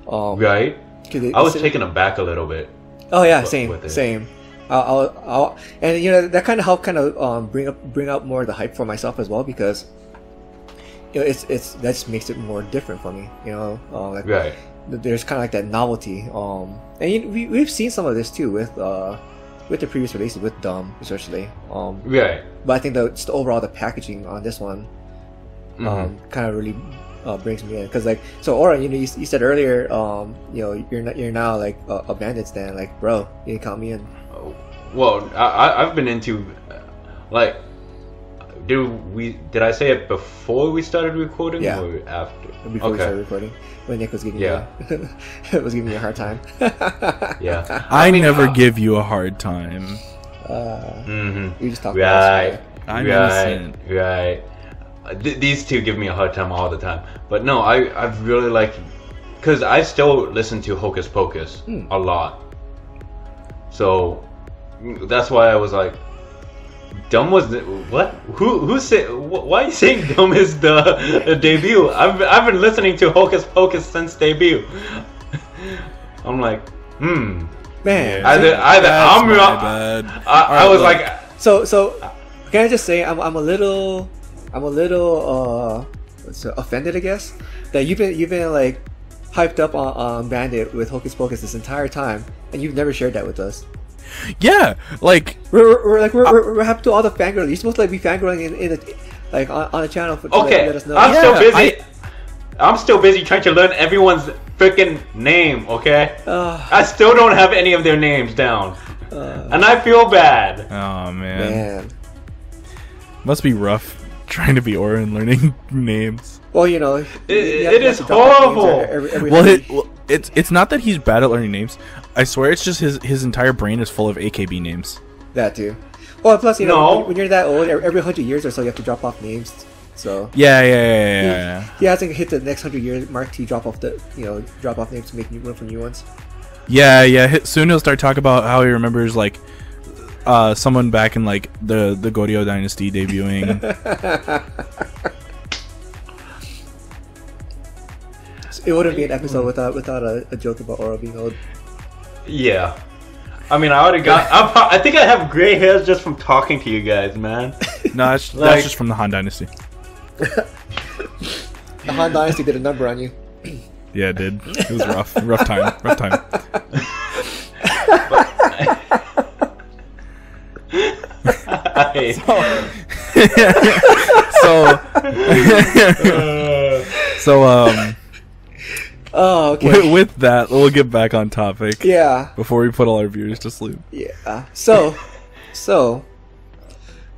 Um, right. 'cause it- I was taken aback a little bit. Oh yeah, same, with it. same. I'll, I'll, I'll, and you know that kind of helped kind of um, bring up bring out more of the hype for myself as well because you know it's it's that just makes it more different for me. You know, uh, like Right. there's kind of like that novelty. Um, and you, we we've seen some of this too with uh with the previous releases with Dumb especially. Um, Right. but I think the just the overall the packaging on this one Mhm. um, kind of really uh, brings me in because like so Aura, you know, you, you said earlier, um, you know, you're not, you're now like a, a BVNDIT stand, like bro, you can count me in. Well, I, I I've been into uh, like. Did we? Did I say it before we started recording Yeah. or after? before we started recording when Nick was giving Yeah. [laughs] you was giving you a hard time. [laughs] Yeah. [laughs] I, mean, never uh, give you a hard time. uh, Mm-hmm. we just talked Right. about I'm right. innocent. Right. Th- these two give me a hard time all the time. But no, I I've really like, cause I still listen to Hocus Pocus Hmm. a lot. So that's why I was like, Dumb was the, what? Who who say? wh- Why are you saying [laughs] Dumb is the, the debut? I've I've been listening to Hocus Pocus since debut. [laughs] I'm like, hmm. man. Either either I'm wrong. bad. I, I was look. like, So so can I just say I'm, I'm a little I'm a little uh offended I guess that you've been you've been like hyped up on, on BVNDIT with Hocus Pocus this entire time and you've never shared that with us. Yeah, like We're, we're, we're like we're, we're, we're happy to all the fangirl. You're supposed to like be fangirling in, in a, like on, on a channel for, to let- Okay, let, us know. I'm Yeah, still busy. I- I'm still busy trying to learn everyone's freaking name. Okay, Uh, I still don't have any of their names down, uh, and I feel bad. oh man. man. must be rough trying to be Aura and learning [laughs] names. Well, you know, It- you have- it you is have to drop the names horrible. Every, every Well, it, well, it's it's not that he's bad at learning names. I swear, it's just his his entire brain is full of AKB names. that too. Well, plus you know No. when, when you're that old, every every hundred years or so, you have to drop off names. So Yeah, yeah, yeah, yeah. yeah, yeah. he hasn't hit the next hundred year mark to drop off the you know drop off names to make new room for new ones. Yeah, yeah. Soon he'll start talking about how he remembers like uh someone back in like the the Goryeo dynasty debuting. [laughs] It wouldn't be an episode without without a, a joke about Aura being old. Yeah, I mean, I already got. I'm, I think I have gray hairs just from talking to you guys, man. [laughs] no, that's, Like- that's just from the Han dynasty. [laughs] The Han Dynasty did a number on you. Yeah, it did. It was rough. rough time. Rough time. I- so [laughs] [laughs] so um Oh, okay. with, with that, we'll get back on topic yeah, before we put all our viewers to sleep. yeah. So, so,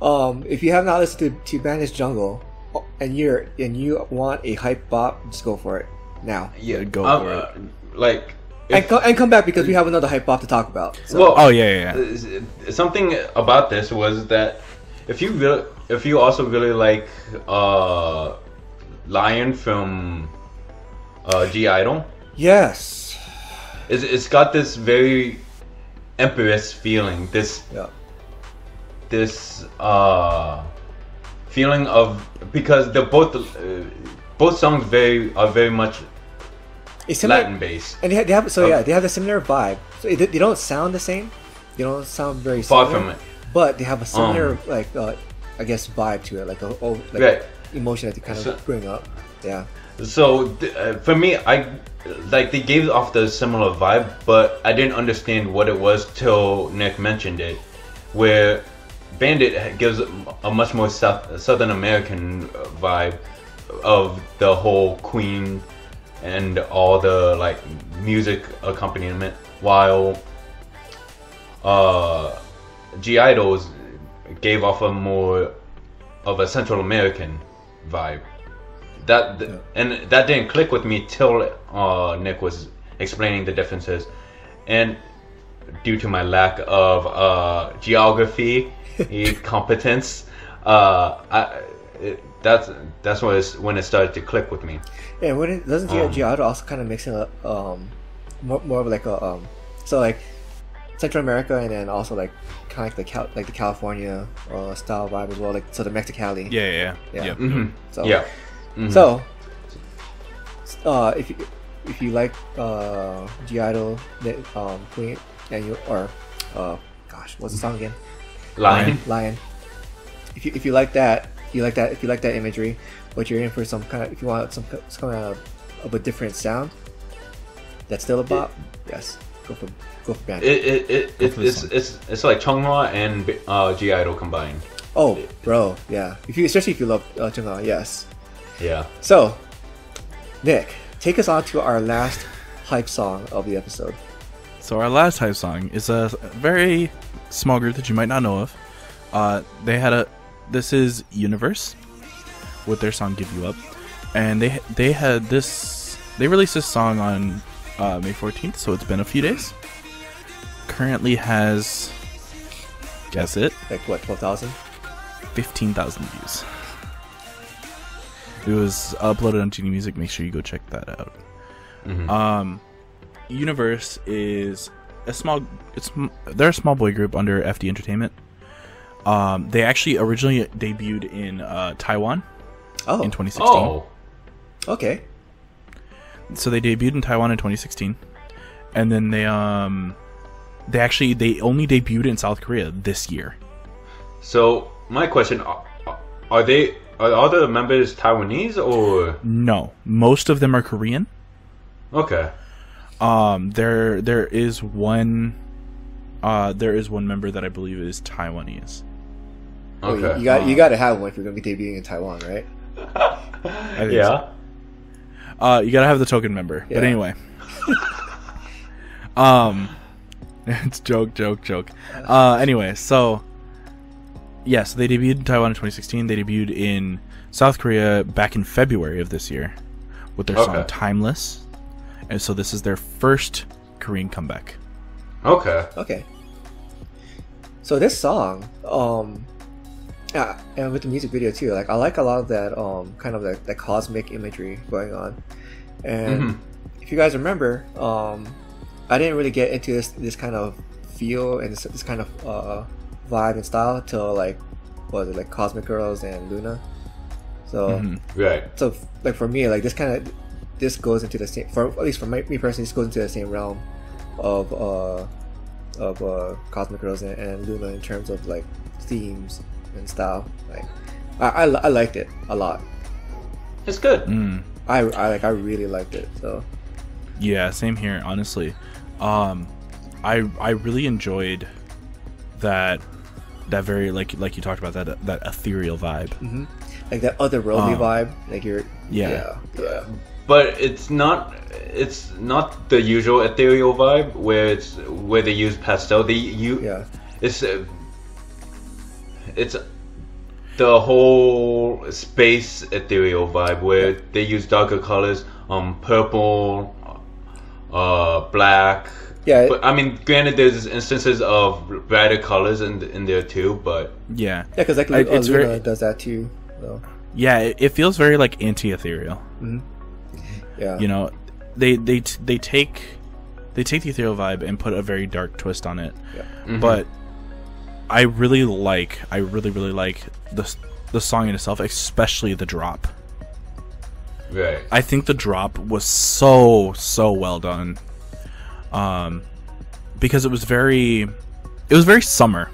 um, if you have not listened to, to BVNDIT's Jungle, and you're and you want a hype bop, just go for it now. yeah, go um, for it. uh, like, And, co- and come back because we have another hype bop to talk about. So, well, Oh yeah, yeah, yeah. Something about this was that if you really, if you also really like uh lion from uh, (G)I-DLE. Yes. It's, it's got this very empress feeling. This Yeah. this uh feeling of because they're both uh, both songs very are very much It's similar, Latin based. and they have, they have so Um, yeah they have a similar vibe. So they, they don't sound the same. They don't sound very Far similar, from it. but they have a similar Um. like uh, I guess vibe to it, like a oh, like Right. emotion that they kind of So- bring up. Yeah. So uh, for me, I like they gave off the similar vibe, but I didn't understand what it was till Nick mentioned it, where BVNDIT gives a much more South, Southern American uh, vibe of the whole Queen and all the like music accompaniment, while uh, (G)I-DLE's gave off a more of a Central American vibe. That th- Yeah. and that didn't click with me till uh, Nick was explaining the differences, and due to my lack of uh, geography [laughs] competence, uh, I, it, that's that's when it's, when it started to click with me. Yeah, when it doesn't Um. G also kind of mix in a, um more, more of like a um so like Central America and then also like kind of like the Cal- like the California uh, style vibe as well, like so the Mexicali. Yeah, yeah, yeah. Yeah. Yep. hmm So Yeah. Mhm. So, uh, if you if you like uh, (G)I-DLE, um, Queen, and you or uh, gosh, what's the song again? Lion. Lion. If you if you like that, you like that. If you like that imagery, but you're in for some kind of if you want some some kind of, of a different sound, that's still a bop. Yes, go for go for BVNDIT. It, it, it, Go it, for the it's, it's it's like Chungha and uh, (G)I-DLE combined. oh, bro, yeah. If you especially if you love uh, Chungha, yes. Yeah. So, Nick, take us on to our last hype song of the episode. So our last hype song is a very small group that you might not know of. Uh, they had a this is UNVS with their song "Give You Up," and they they had this they released this song on uh, May 14th, so it's been a few days. Currently has guess it Like what, twelve thousand? 15,000 views. It was uploaded on Genie Music. Make sure you go check that out. Mhm. Um, UNVS is a small. It's they're a small boy group under FD Entertainment. Um, they actually originally debuted in uh, Taiwan Oh, in 2016. Oh. okay. So they debuted in Taiwan in 2016, and then they um, they actually they only debuted in South Korea this year. So my question: Are, are they are all the members Taiwanese or No, most of them are Korean. okay? Um, there there is one, uh, there is one member that I believe is Taiwanese. You- Okay. you got you got to have one if you're gonna be debuting in Taiwan, right? [laughs] think yeah. Uh, you gotta have the token member. But anyway, [laughs] um, [laughs] it's joke, joke, joke. Uh, anyway, so yes, they debuted in Taiwan in 2016. They debuted in South Korea back in February of this year with their song "Timeless," and so this is their first Korean comeback. Okay. Okay. So this song, um, yeah, and with the music video too, like I like a lot of that, um, kind of like that cosmic imagery going on. And Mhm. if you guys remember, um, I didn't really get into this this kind of feel and this, this kind of uh, vibe and style till like what was it like Cosmic Girls and Luna. So Mhm. Right. so like for me like this kind of this goes into the same for at least for my, me personally this goes into the same realm of uh of uh cosmic girls and, and luna in terms of like themes and style like I, I, I liked it a lot It's good. Mm. I, I like i really liked it so Yeah, same here. Honestly, um, I I really enjoyed that that very like like you talked about that that ethereal vibe. hmm like that otherworldly Um, vibe like you're yeah. yeah yeah But it's not. It's not the usual ethereal vibe where it's where they use pastel. They you. yeah It's. It's the whole space ethereal vibe where they use darker colors, um, purple, uh, black. Yeah, it- But I mean, granted, there's instances of brighter colors in in there too, but Yeah, yeah because like I- it's luna very- does that too so yeah. It, it feels very like anti ethereal. mhm. Yeah. You know, they they t- they take they take the ethereal vibe and put a very dark twist on it. Yeah. Mhm. But I really like I really really like the the song in itself, especially the drop. right. I think the drop was so so well done. Um because it was very it was very summer,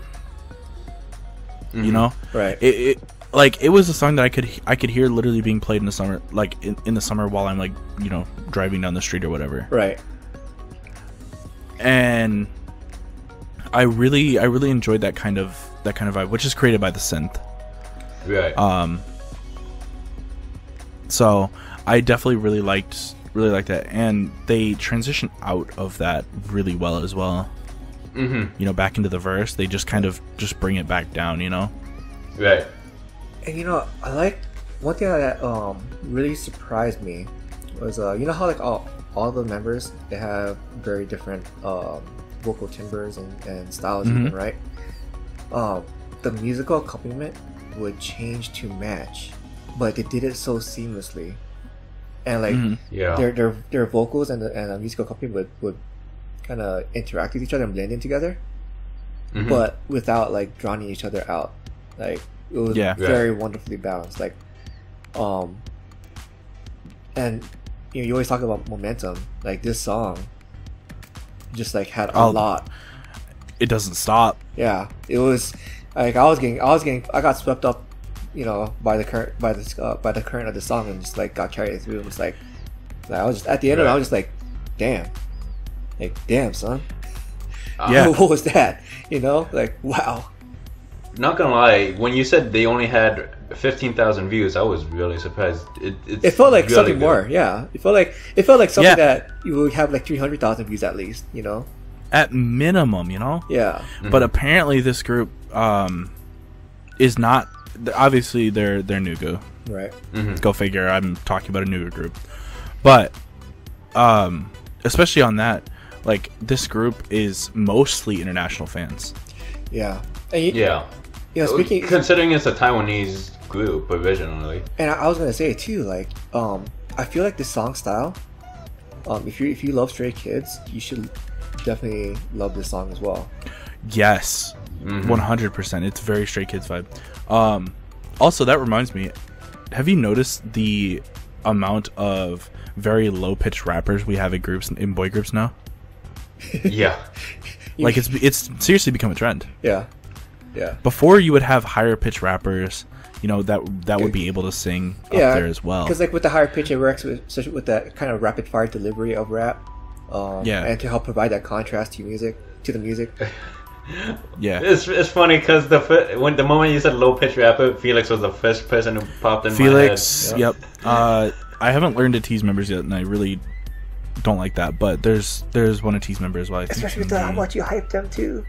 Mm-hmm. you know? Right. It, it like it was a song that I could I could hear literally being played in the summer like in, in the summer while I'm like, you know, driving down the street or whatever. right. And I really I really enjoyed that kind of that kind of vibe, which is created by the synth. Right. Um, so I definitely really liked really liked that, and they transition out of that really well as well. mm-hmm. You know, back into the verse, they just kind of just bring it back down. You know, Right. And you know, I like one thing that um really surprised me was uh you know how like all all the members they have very different um vocal timbers and, and styles Mhm. even right. Um, the musical accompaniment would change to match, but they did it so seamlessly, and like Mhm. Yeah. their their their vocals and the, and the musical accompaniment would, would kind of interact with each other and blend in together, Mhm. but without like drowning each other out. Like it was Yeah. very wonderfully balanced. Like, um, and you know you always talk about momentum. Like this song, just like had a Oh. lot. it doesn't stop. Yeah, it was like I was getting, I was getting, I got swept up, you know, by the current, by the uh, by the current of the song, and just like got carried through. It was like, like I was just at the end of it, I was just like, damn, like damn, son, Yeah. [laughs] what was that? You know, like wow. Not gonna lie, when you said they only had fifteen thousand views, I was really surprised. It, it's It felt like really something good. more. Yeah, it felt like it felt like something Yeah. that you would have like three hundred thousand views at least. You know? At minimum, you know. Yeah. But apparently, this group um is not. Obviously, they're they're Nugu. Right. Mhm. Go figure. I'm talking about a Nugu group, but um, especially on that, like this group is mostly international fans. Yeah. And you, Yeah. You know, speaking, considering it's a Taiwanese group originally. and I, I was gonna say too, like, um, I feel like this song style. Um, if you if you love Stray Kids, you should definitely love this song as well. Yes, Mhm. one hundred percent. It's very Stray Kids vibe. Um, also, that reminds me. Have you noticed the amount of very low pitched rappers we have in groups in boy groups now? Yeah. [laughs] Like it's it's seriously become a trend. Yeah. Yeah. Before you would have higher pitched rappers, you know that that would be able to sing Yeah, up there as well. Because like with the higher pitch, it works with such with that kind of rapid fire delivery of rap. Um, Yeah. And to help provide that contrast to music, to the music. [laughs] Yeah, It's, it's funny because the fir- when the moment you said low pitch rapper, Felix was the first person who popped in Felix. my head. Yep. Uh, I haven't learned to tease members yet, and I really don't like that. But there's there's one of T's members. Well, Especially with the, how much you hype them too.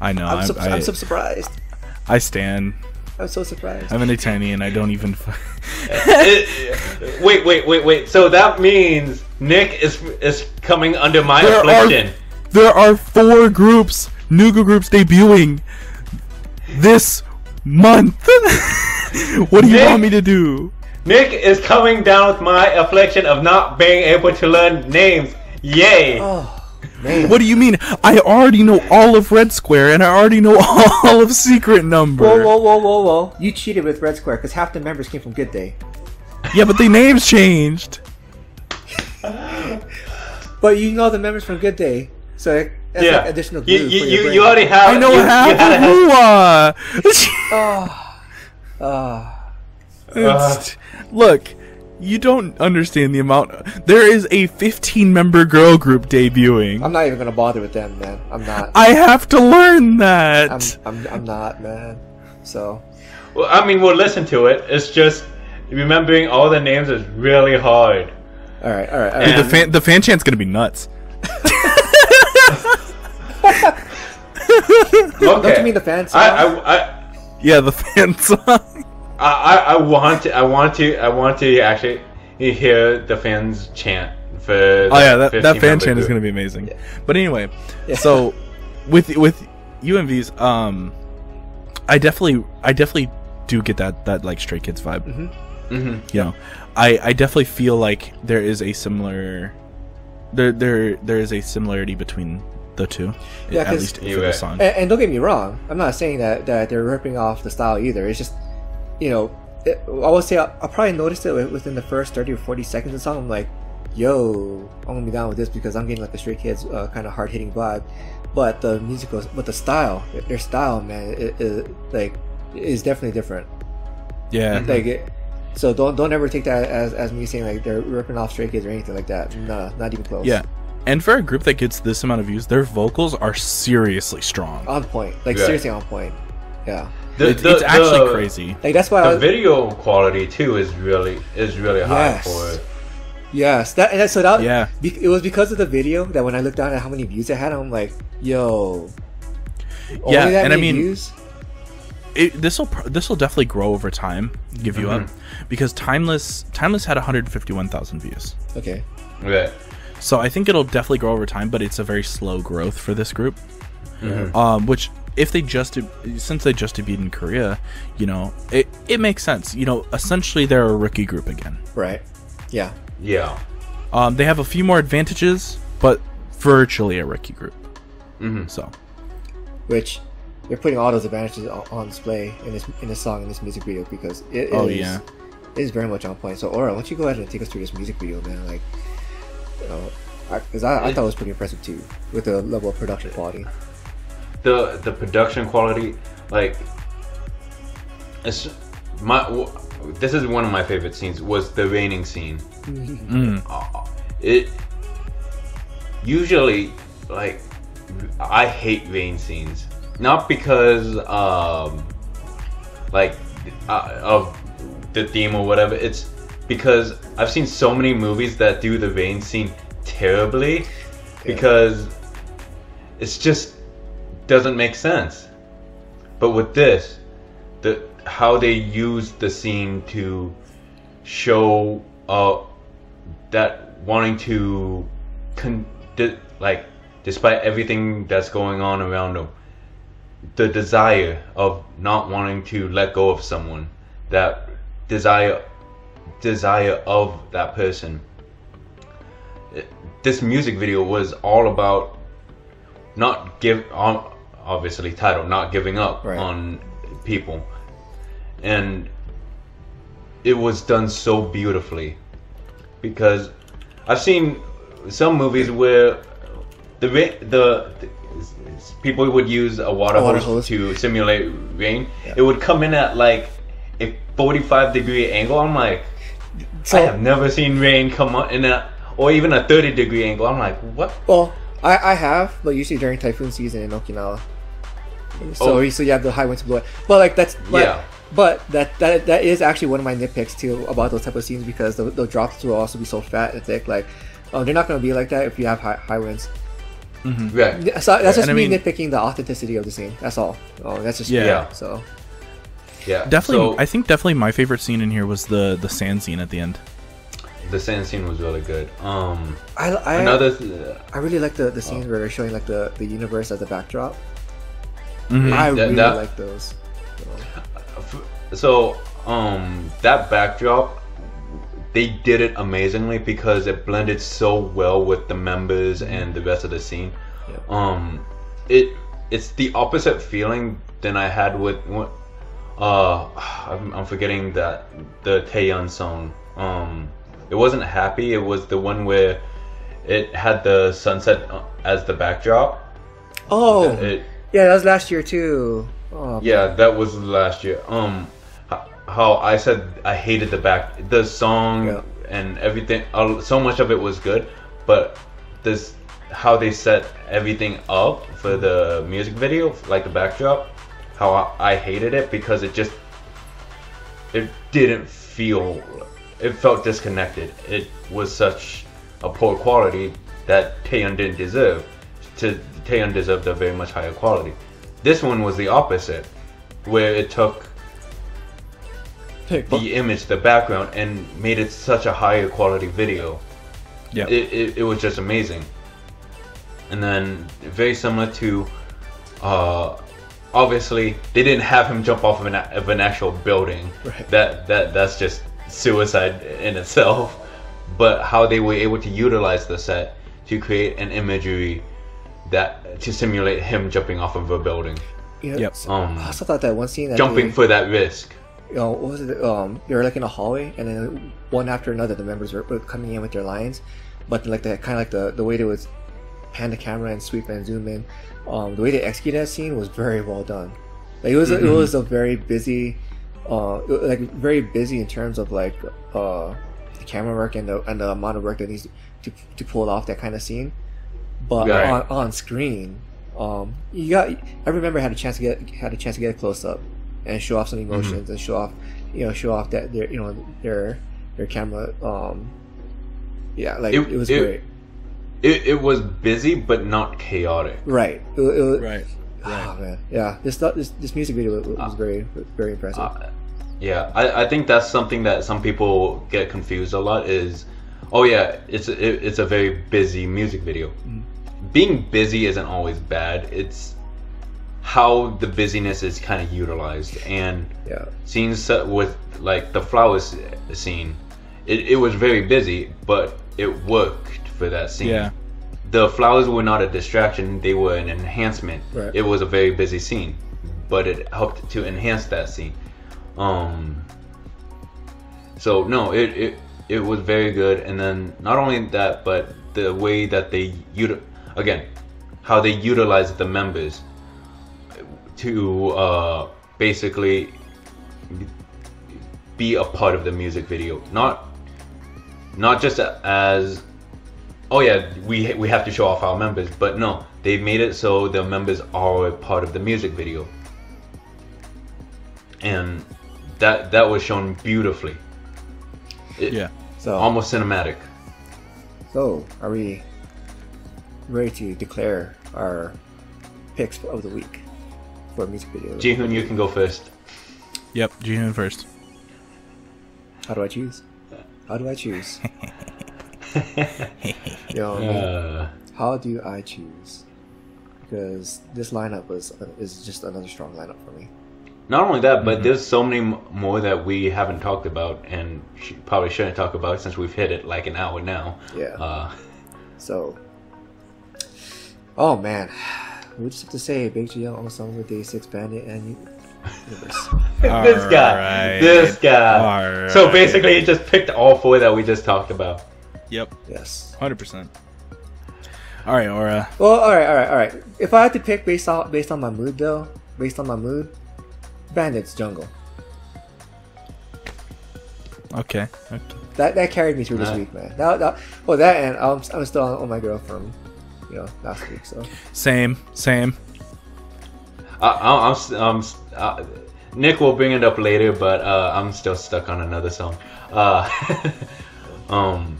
I know. I'm, I'm, so, I, I'm so surprised. I stand. I'm so surprised. I'm an Italian. And I don't even. It- wait, wait, wait, wait. So that means Nick is is coming under my There are- affliction. there are four groups, Nugu groups debuting this month. [laughs] what do you want me to do? Nick is coming down with my affliction of not being able to learn names. Yay! oh man. What do you mean? I already know all of Red Square, and I already know [laughs] all of Secret Number. Whoa, whoa, whoa, whoa, whoa! You cheated with Red Square because half the members came from Good Day. Yeah, but the names changed. [laughs] But you know the members from Good Day, so that's yeah, like additional you, glue you, for your you, brain. you already have. I know you, half you had of a- Rua. Oh, oh. It's- uh. Look, you don't understand the amount. There is a 15 member girl group debuting. I'm not even gonna bother with them, man. I'm not. I have to learn I'm, that. I'm, I'm not, man. So Well, I mean, we'll listen to it. It's just remembering all the names is really hard. all right, all right, all Dude, the fan, the fan chant's gonna be nuts. Okay. [laughs] Don't you mean the fan song? I, I, I, Yeah, the fan [laughs] song. I, I I want to, I want to, I want to actually hear the fans chant for. Oh yeah, that, that fan chant is gonna be amazing. But anyway, Yeah. so with with UNVS, um, I definitely I definitely do get that that like Stray Kids vibe. Mhm. hmm You know, I I definitely feel like there is a similar there there there is a similarity between the two. Yeah, at 'cause- least for You're the song. And, and don't get me wrong, I'm not saying that, that they're ripping off the style either. It's just, you know, it, I would say I, I probably noticed it within the first 30 or 40 seconds of the song. I'm like, yo, I'm gonna be down with this because I'm getting like the Stray Kids uh, kind of hard hitting vibe. But the musical, but the style, their style, man, it, it, like, is definitely different. Yeah, Like, it, so don't don't ever take that as, as me saying like they're ripping off Stray Kids or anything like that. No, not even close. yeah. And for a group that gets this amount of views, their vocals are seriously strong. on point. Like Yeah. seriously on point. Yeah. The, it's, the- it's actually the- crazy. Like that's why I The was, video quality too is really is really high Yes. for it. Yes, that that, so that Yeah. be, it was because of the video that when I looked down at how many views it had, I'm like, yo, only Yeah, that and I mean- views? It, this will this will definitely grow over time. Give you up because timeless timeless had 151,000 views. Okay, Right. So I think it'll definitely grow over time, but it's a very slow growth for this group. Mhm. Um, which if they just since they just debuted in Korea, you know, it it makes sense. You know, essentially they're a rookie group again. right, yeah, Yeah. Um, they have a few more advantages, but virtually a rookie group. hmm So which they're putting all those advantages on, on display in this in this song in this music video because it, it Oh, is- yeah. it is very much on point. So Aura, why don't you go ahead and take us through this music video, man? Like, you know, because I, I, It- thought it was pretty impressive too with the level of production quality. The the production quality, like, it's my. w- This is one of my favorite scenes. Was the raining scene. mm, Uh, it usually like I hate rain scenes, not because um like uh, of the theme or whatever. It's because I've seen so many movies that do the rain scene terribly because it's just doesn't make sense. But with this, the how they use the scene to show uh that wanting to con- like despite everything that's going on around them the desire of not wanting to let go of someone that desire desire of that person this music video was all about not give ob- obviously title not giving up Right. on people and it was done so beautifully because I've seen some movies where the the, the people would use a water, A water hose, hose. to simulate rain. Yeah. It would come in at like a 45 degree angle. I'm like, So I have never seen rain come on in a or even a 30 degree angle. I'm like, what? Well, I, I have, but usually during typhoon season in Okinawa. So Oh. so you have the high winds blow it. But like that's but, Yeah. But that, that that is actually one of my nitpicks too about those type of scenes because the, the drops will also be so fat and thick. Like, oh, they're not going to be like that if you have high, high winds. Right. Yeah, So that's just And I me mean- nitpicking the authenticity of the scene. That's all. Oh, that's just Yeah. Yeah. So Yeah. definitely, So I think definitely my favorite scene in here was the the sand scene at the end. the sand scene was really good. Um, I I, another. Th- I really like the the scenes where they're showing like the the universe as a backdrop. Mhm. I really that- like those. So, So, um, that backdrop, they did it amazingly because it blended so well with the members and the rest of the scene. Yep. Um, it it's the opposite feeling than I had with. Uh, I'm, I'm forgetting that the Taeyeon song. Um, it wasn't happy. It was the one where it had the sunset uh, as the backdrop. oh, It, yeah, that was last year too. Oh, yeah, that was last year. Um, how I said I hated the back, the song Yeah. and everything. So much of it was good, but this how they set everything up for the music video, like the backdrop, how I, I hated it because it just it didn't feel. It felt disconnected. It was such a poor quality that Taeyeon didn't deserve. To Taeyeon deserved a very much higher quality. This one was the opposite, where it took the image, the background, and made it such a higher quality video. Yeah. It, it, it was just amazing. And then very similar to, uh, obviously they didn't have him jump off of an, of an actual building. Right. That that that's just suicide in itself, but how they were able to utilize the set to create an imagery that to simulate him jumping off of a building, You know, Yep. Um, I also thought that one scene that jumping they, for that risk. you know, what was it? Um, they were like in a hallway, and then one after another, the members were, were coming in with their lines, but like the kind of like the the way they would pan the camera and sweep and zoom in, um, the way they executed that scene was very well done. Like it was a, it was a very busy, uh, like very busy in terms of like uh, the camera work and the and the amount of work that needs to to pull off that kind of scene, but Right. on on screen. Um, you got. Every member had a chance to get had a chance to get a close up and show off some emotions and show off, you know, show off that their you know their their camera. Um, yeah, like it, It- was it- great. It, it was busy but not chaotic. Right. It, it, was- Right. Oh man, yeah. This this this music video was, was very very impressive. Uh, yeah, I, I think that's something that some people get confused a lot. Is oh yeah, it's it, it's a very busy music video. Being busy isn't always bad. It's how the busyness is kind of utilized and yeah. scenes with like the flowers scene. It, it was very busy, but it worked for that scene. Yeah. The flowers were not a distraction; they were an enhancement. Right. It was a very busy scene, but it helped to enhance that scene. Um. So no, it it it was very good, and then not only that, but the way that they util- again, how they utilize the members to uh, basically be a part of the music video, not not just as oh yeah we we have to show off our members, but no, they've made it so the members are a part of the music video, and that that was shown beautifully. It- Yeah. So almost cinematic. so are we ready to declare our picks of the week for music video? Jihoon, you can go first. Yep. Jihoon first. How do I choose? How do I choose? [laughs] [laughs] you know, Uh, how do I choose? Because this lineup was is just another strong lineup for me. not only that, but there's so many more that we haven't talked about, and sh- probably shouldn't talk about since we've hit it like an hour now. Yeah. Uh, So, oh man, we just have to say Baek Ji Young Ong Seong Wu Day Six BVNDIT and UNVS. [laughs] this guy, Alright. this guy. So Alright. basically, he just picked all four that we just talked about. Yep. yes. Hundred percent. All right, Aura. Well, all right, all right, all right. If I had to pick based on based on my mood though, based on my mood, BVNDIT's Jungle. Okay. okay. That that carried me through this Alright. week, man. That, that, well, that and I'm, I'm still on, on my girl from, you know, last week. So Same. Same. I, I, I'm, s- I'm, uh, Nick will bring it up later, but uh, I'm still stuck on another song. Uh, [laughs] um,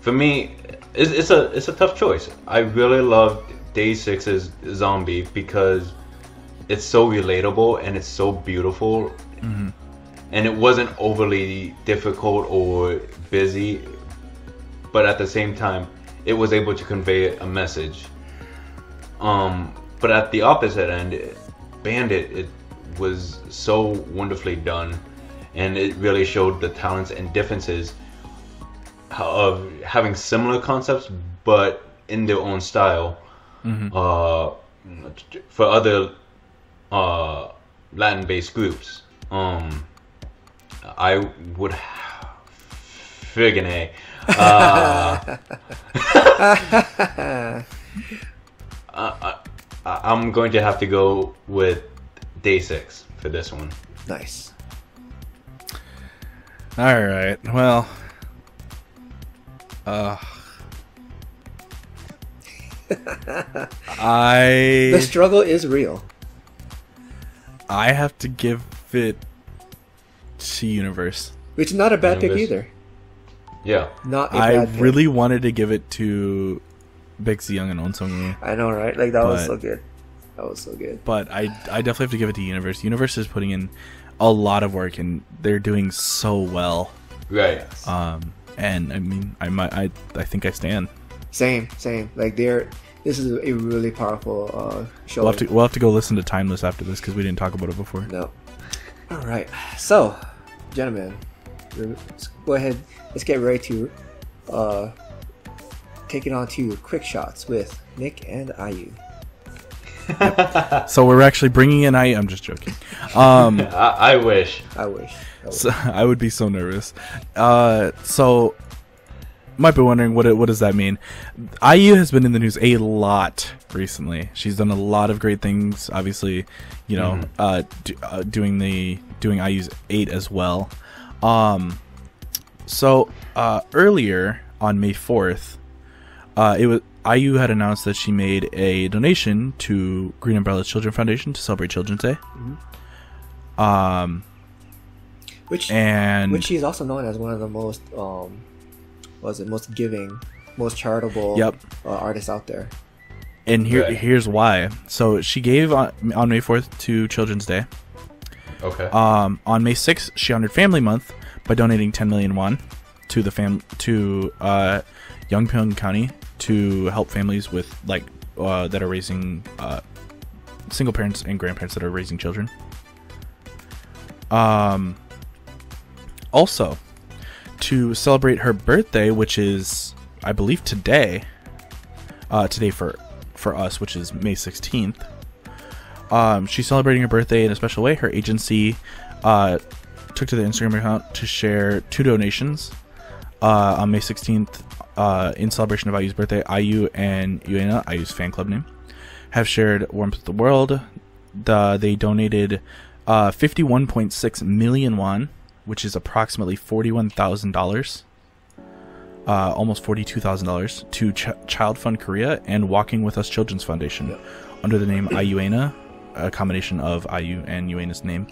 for me, it's, it's a it's a tough choice. I really love DAY6's Zombie because it's so relatable and it's so beautiful, and it wasn't overly difficult or busy, but at the same time, it was able to convey a message. Um, but at the opposite end, BVNDIT, it was so wonderfully done, and it really showed the talents and differences of having similar concepts, but in their own style. Uh, for other uh, Latin-based groups, um, I would friggin' a. Uh, I, [laughs] I'm going to have to go with DAY6 for this one. nice. All right. Well. Uh. [laughs] The struggle is real. I have to give it to UNVS. Which is not a bad pick either. Yeah, Not a I bad pick. really wanted to give it to Baek Z Young and Ong Seong I know, right? Like that was so good. That was so good. but I I definitely have to give it to UNVS. UNVS is putting in a lot of work and they're doing so well. right. Um, and I mean, I might I I think I stand. Same, same. Like they're. This is a really powerful uh, show. We'll have to we'll have to go listen to Timeless after this because we didn't talk about it before. No. All right. So, gentlemen, let's go ahead. Let's get ready to uh, take it on to quick shots with Nick and IU. So we're actually bringing in I. I'm just joking. Um, [laughs] I, I wish. I wish. I wish. so, [laughs] I would be so nervous. Uh, so might be wondering what it, what does that mean? IU has been in the news a lot recently. She's done a lot of great things. Obviously, you know, Mhm. uh, do, uh, doing the doing IU's eight as well. Um, so uh, earlier on May fourth, uh, it was IU had announced that she made a donation to Green Umbrella Children Foundation to celebrate Children's Day. Um, which and which she's also known as one of the most um, was it most giving, most charitable Yep. uh, artists out there. And here, Right. here's why. So she gave on, on May 4th to Children's Day. Okay. Um, on May 6th, she honored Family Month by donating 10 million won to the fam to uh, Yongpyeong County to help families with like uh, that are raising uh, single parents and grandparents that are raising children. Um, also, to celebrate her birthday, which is I believe today, uh, today for for us, which is May 16th. Um, she's celebrating her birthday in a special way. Her agency uh, took to the Instagram account to share two donations uh, on May 16th uh, in celebration of IU's birthday. IU and UAENA, IU's fan club name, have shared Warmth of the World. The, they donated uh, 51.6 million won, which is approximately $41,000. Uh, almost forty-two thousand dollars to Ch- Child Fund Korea and Walking with Us Children's Foundation Yep. under the name IUAENA, a combination of IU and UAENA's name.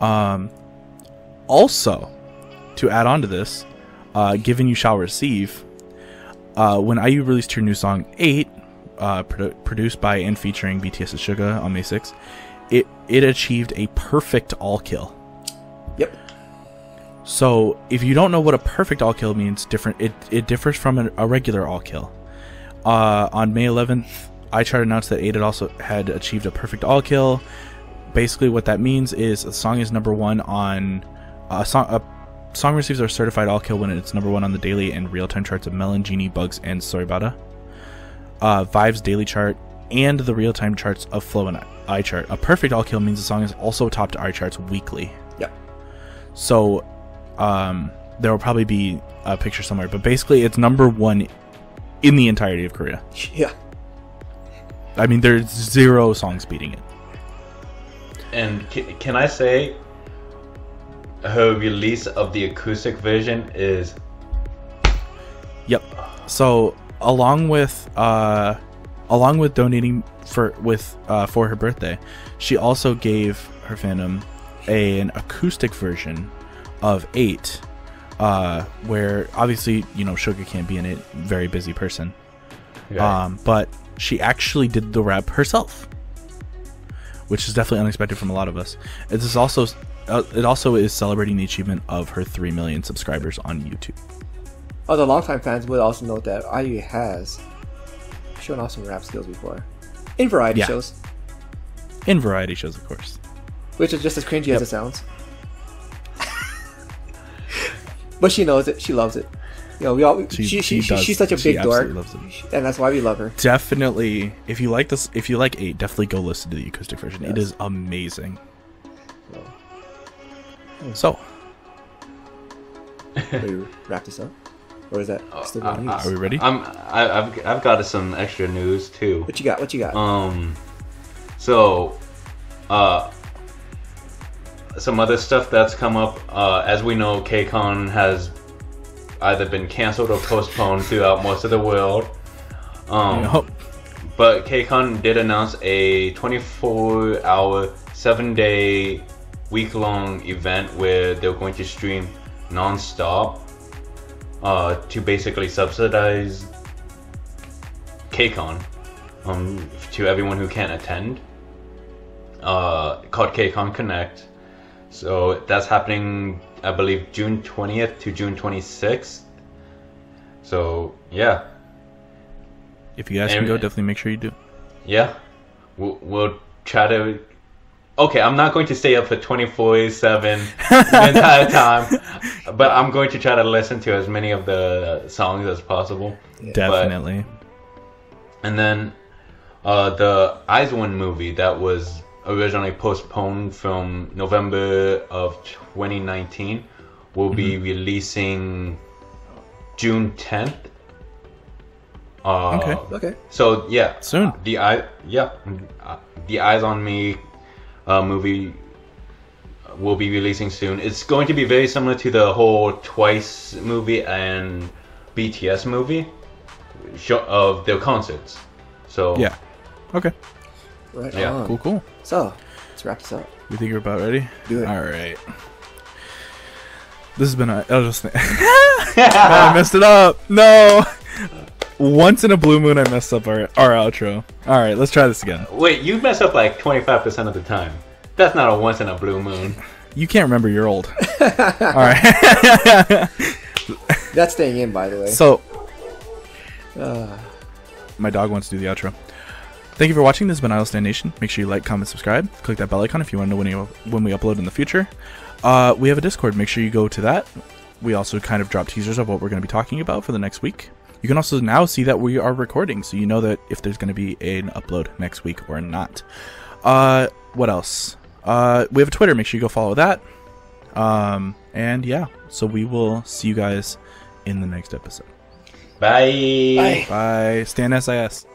Um, also, to add on to this, uh, Given You Shall Receive, uh, when IU released her new song 8, uh, produ- produced by and featuring BTS's Suga on May 6th, it, it achieved a perfect all kill. Yep. So, if you don't know what a perfect all kill means, different it, it differs from a, a regular all kill. Uh, on May 11th, iChart announced that 8 had also had achieved a perfect all kill. Basically, what that means is the song is number one on a song. A song receives a certified all kill when it's number one on the daily and real time charts of Melon, Genie, Bugs, and Soribada. Uh, VIBE's daily chart and the real time charts of FLO and iChart. A perfect all kill means the song is also topped to iCharts weekly. Yep. So, um, there will probably be a picture somewhere, but basically, it's number one in the entirety of Korea. [laughs] Yeah. I mean, there's zero songs beating it. And can, can I say her release of the acoustic version is Yep. So along with uh, along with donating for with uh, for her birthday, she also gave her fandom a, an acoustic version of Eight, uh, where obviously you know Suga can't be in it, very busy person. Um, but she actually did the rap herself, which is definitely unexpected from a lot of us. It is also uh, it also is celebrating the achievement of her three million subscribers on YouTube. Although longtime fans would also note that IU has shown off some rap skills before in variety Yeah. shows, In variety shows, of course. which is just as cringy Yep. as it sounds. but she knows it. She loves it. You know, we all She- she, she, she she's such a She big dork, and that's why we love her. Definitely, if you like this, if you like eight, definitely go listen to the acoustic version. It Yes. is amazing. So, So, will we wrap this up, or is that still uh, uh, are we ready? I'm I, I've I've got some extra news too. What you got? What you got? Um, so, uh, some other stuff that's come up. Uh, as we know, KCON has either been canceled or postponed throughout most of the world. Um, Yup. but KCON did announce a 24-hour, seven-day, week-long event where they're going to stream non-stop uh, to basically subsidize KCON um, to everyone who can't attend. Uh, called KCON Connect. So that's happening, I believe, June 20th to June 26th. So yeah, if you guys can go, definitely make sure you do. yeah, we'll, we'll try to. Okay, I'm not going to stay up for 24 7 the [laughs] entire time, but I'm going to try to listen to as many of the songs as possible. Definitely. And then uh, the IZ*ONE movie that was originally postponed from November of 2019 will be Mm-hmm. releasing June 10th. Uh, Okay. Okay. So yeah, Soon. the eye, yeah, the Eyes on Me uh, movie will be releasing soon. It's going to be very similar to the whole Twice movie and BTS movie show of their concerts. So Yeah. Okay. Right Yeah, on. Cool. Cool. So, let's wrap this up. You think you're about ready? Do it. All right. This has been a. I'll just. [laughs] [laughs] no, I messed it up. No. Once in a blue moon, I messed up our our outro. All right, let's try this again. Wait, you mess up like 25% of the time. That's not a once in a blue moon. You can't remember. You're old. [laughs] All right. That's staying in, by the way. so Uh, my dog wants to do the outro. Thank you for watching. This has been Idol Stan Nation. Make sure you like, comment, subscribe. Click that bell icon if you want to know when, you, when we upload in the future. Uh, we have a Discord. Make sure you go to that. We also kind of drop teasers of what we're going to be talking about for the next week. You can also now see that we are recording, so you know that if there's going to be an upload next week or not. Uh, what else? Uh, we have a Twitter. Make sure you go follow that. Um, and yeah, so we will see you guys in the next episode. Bye. Bye. Bye. Stand SIS.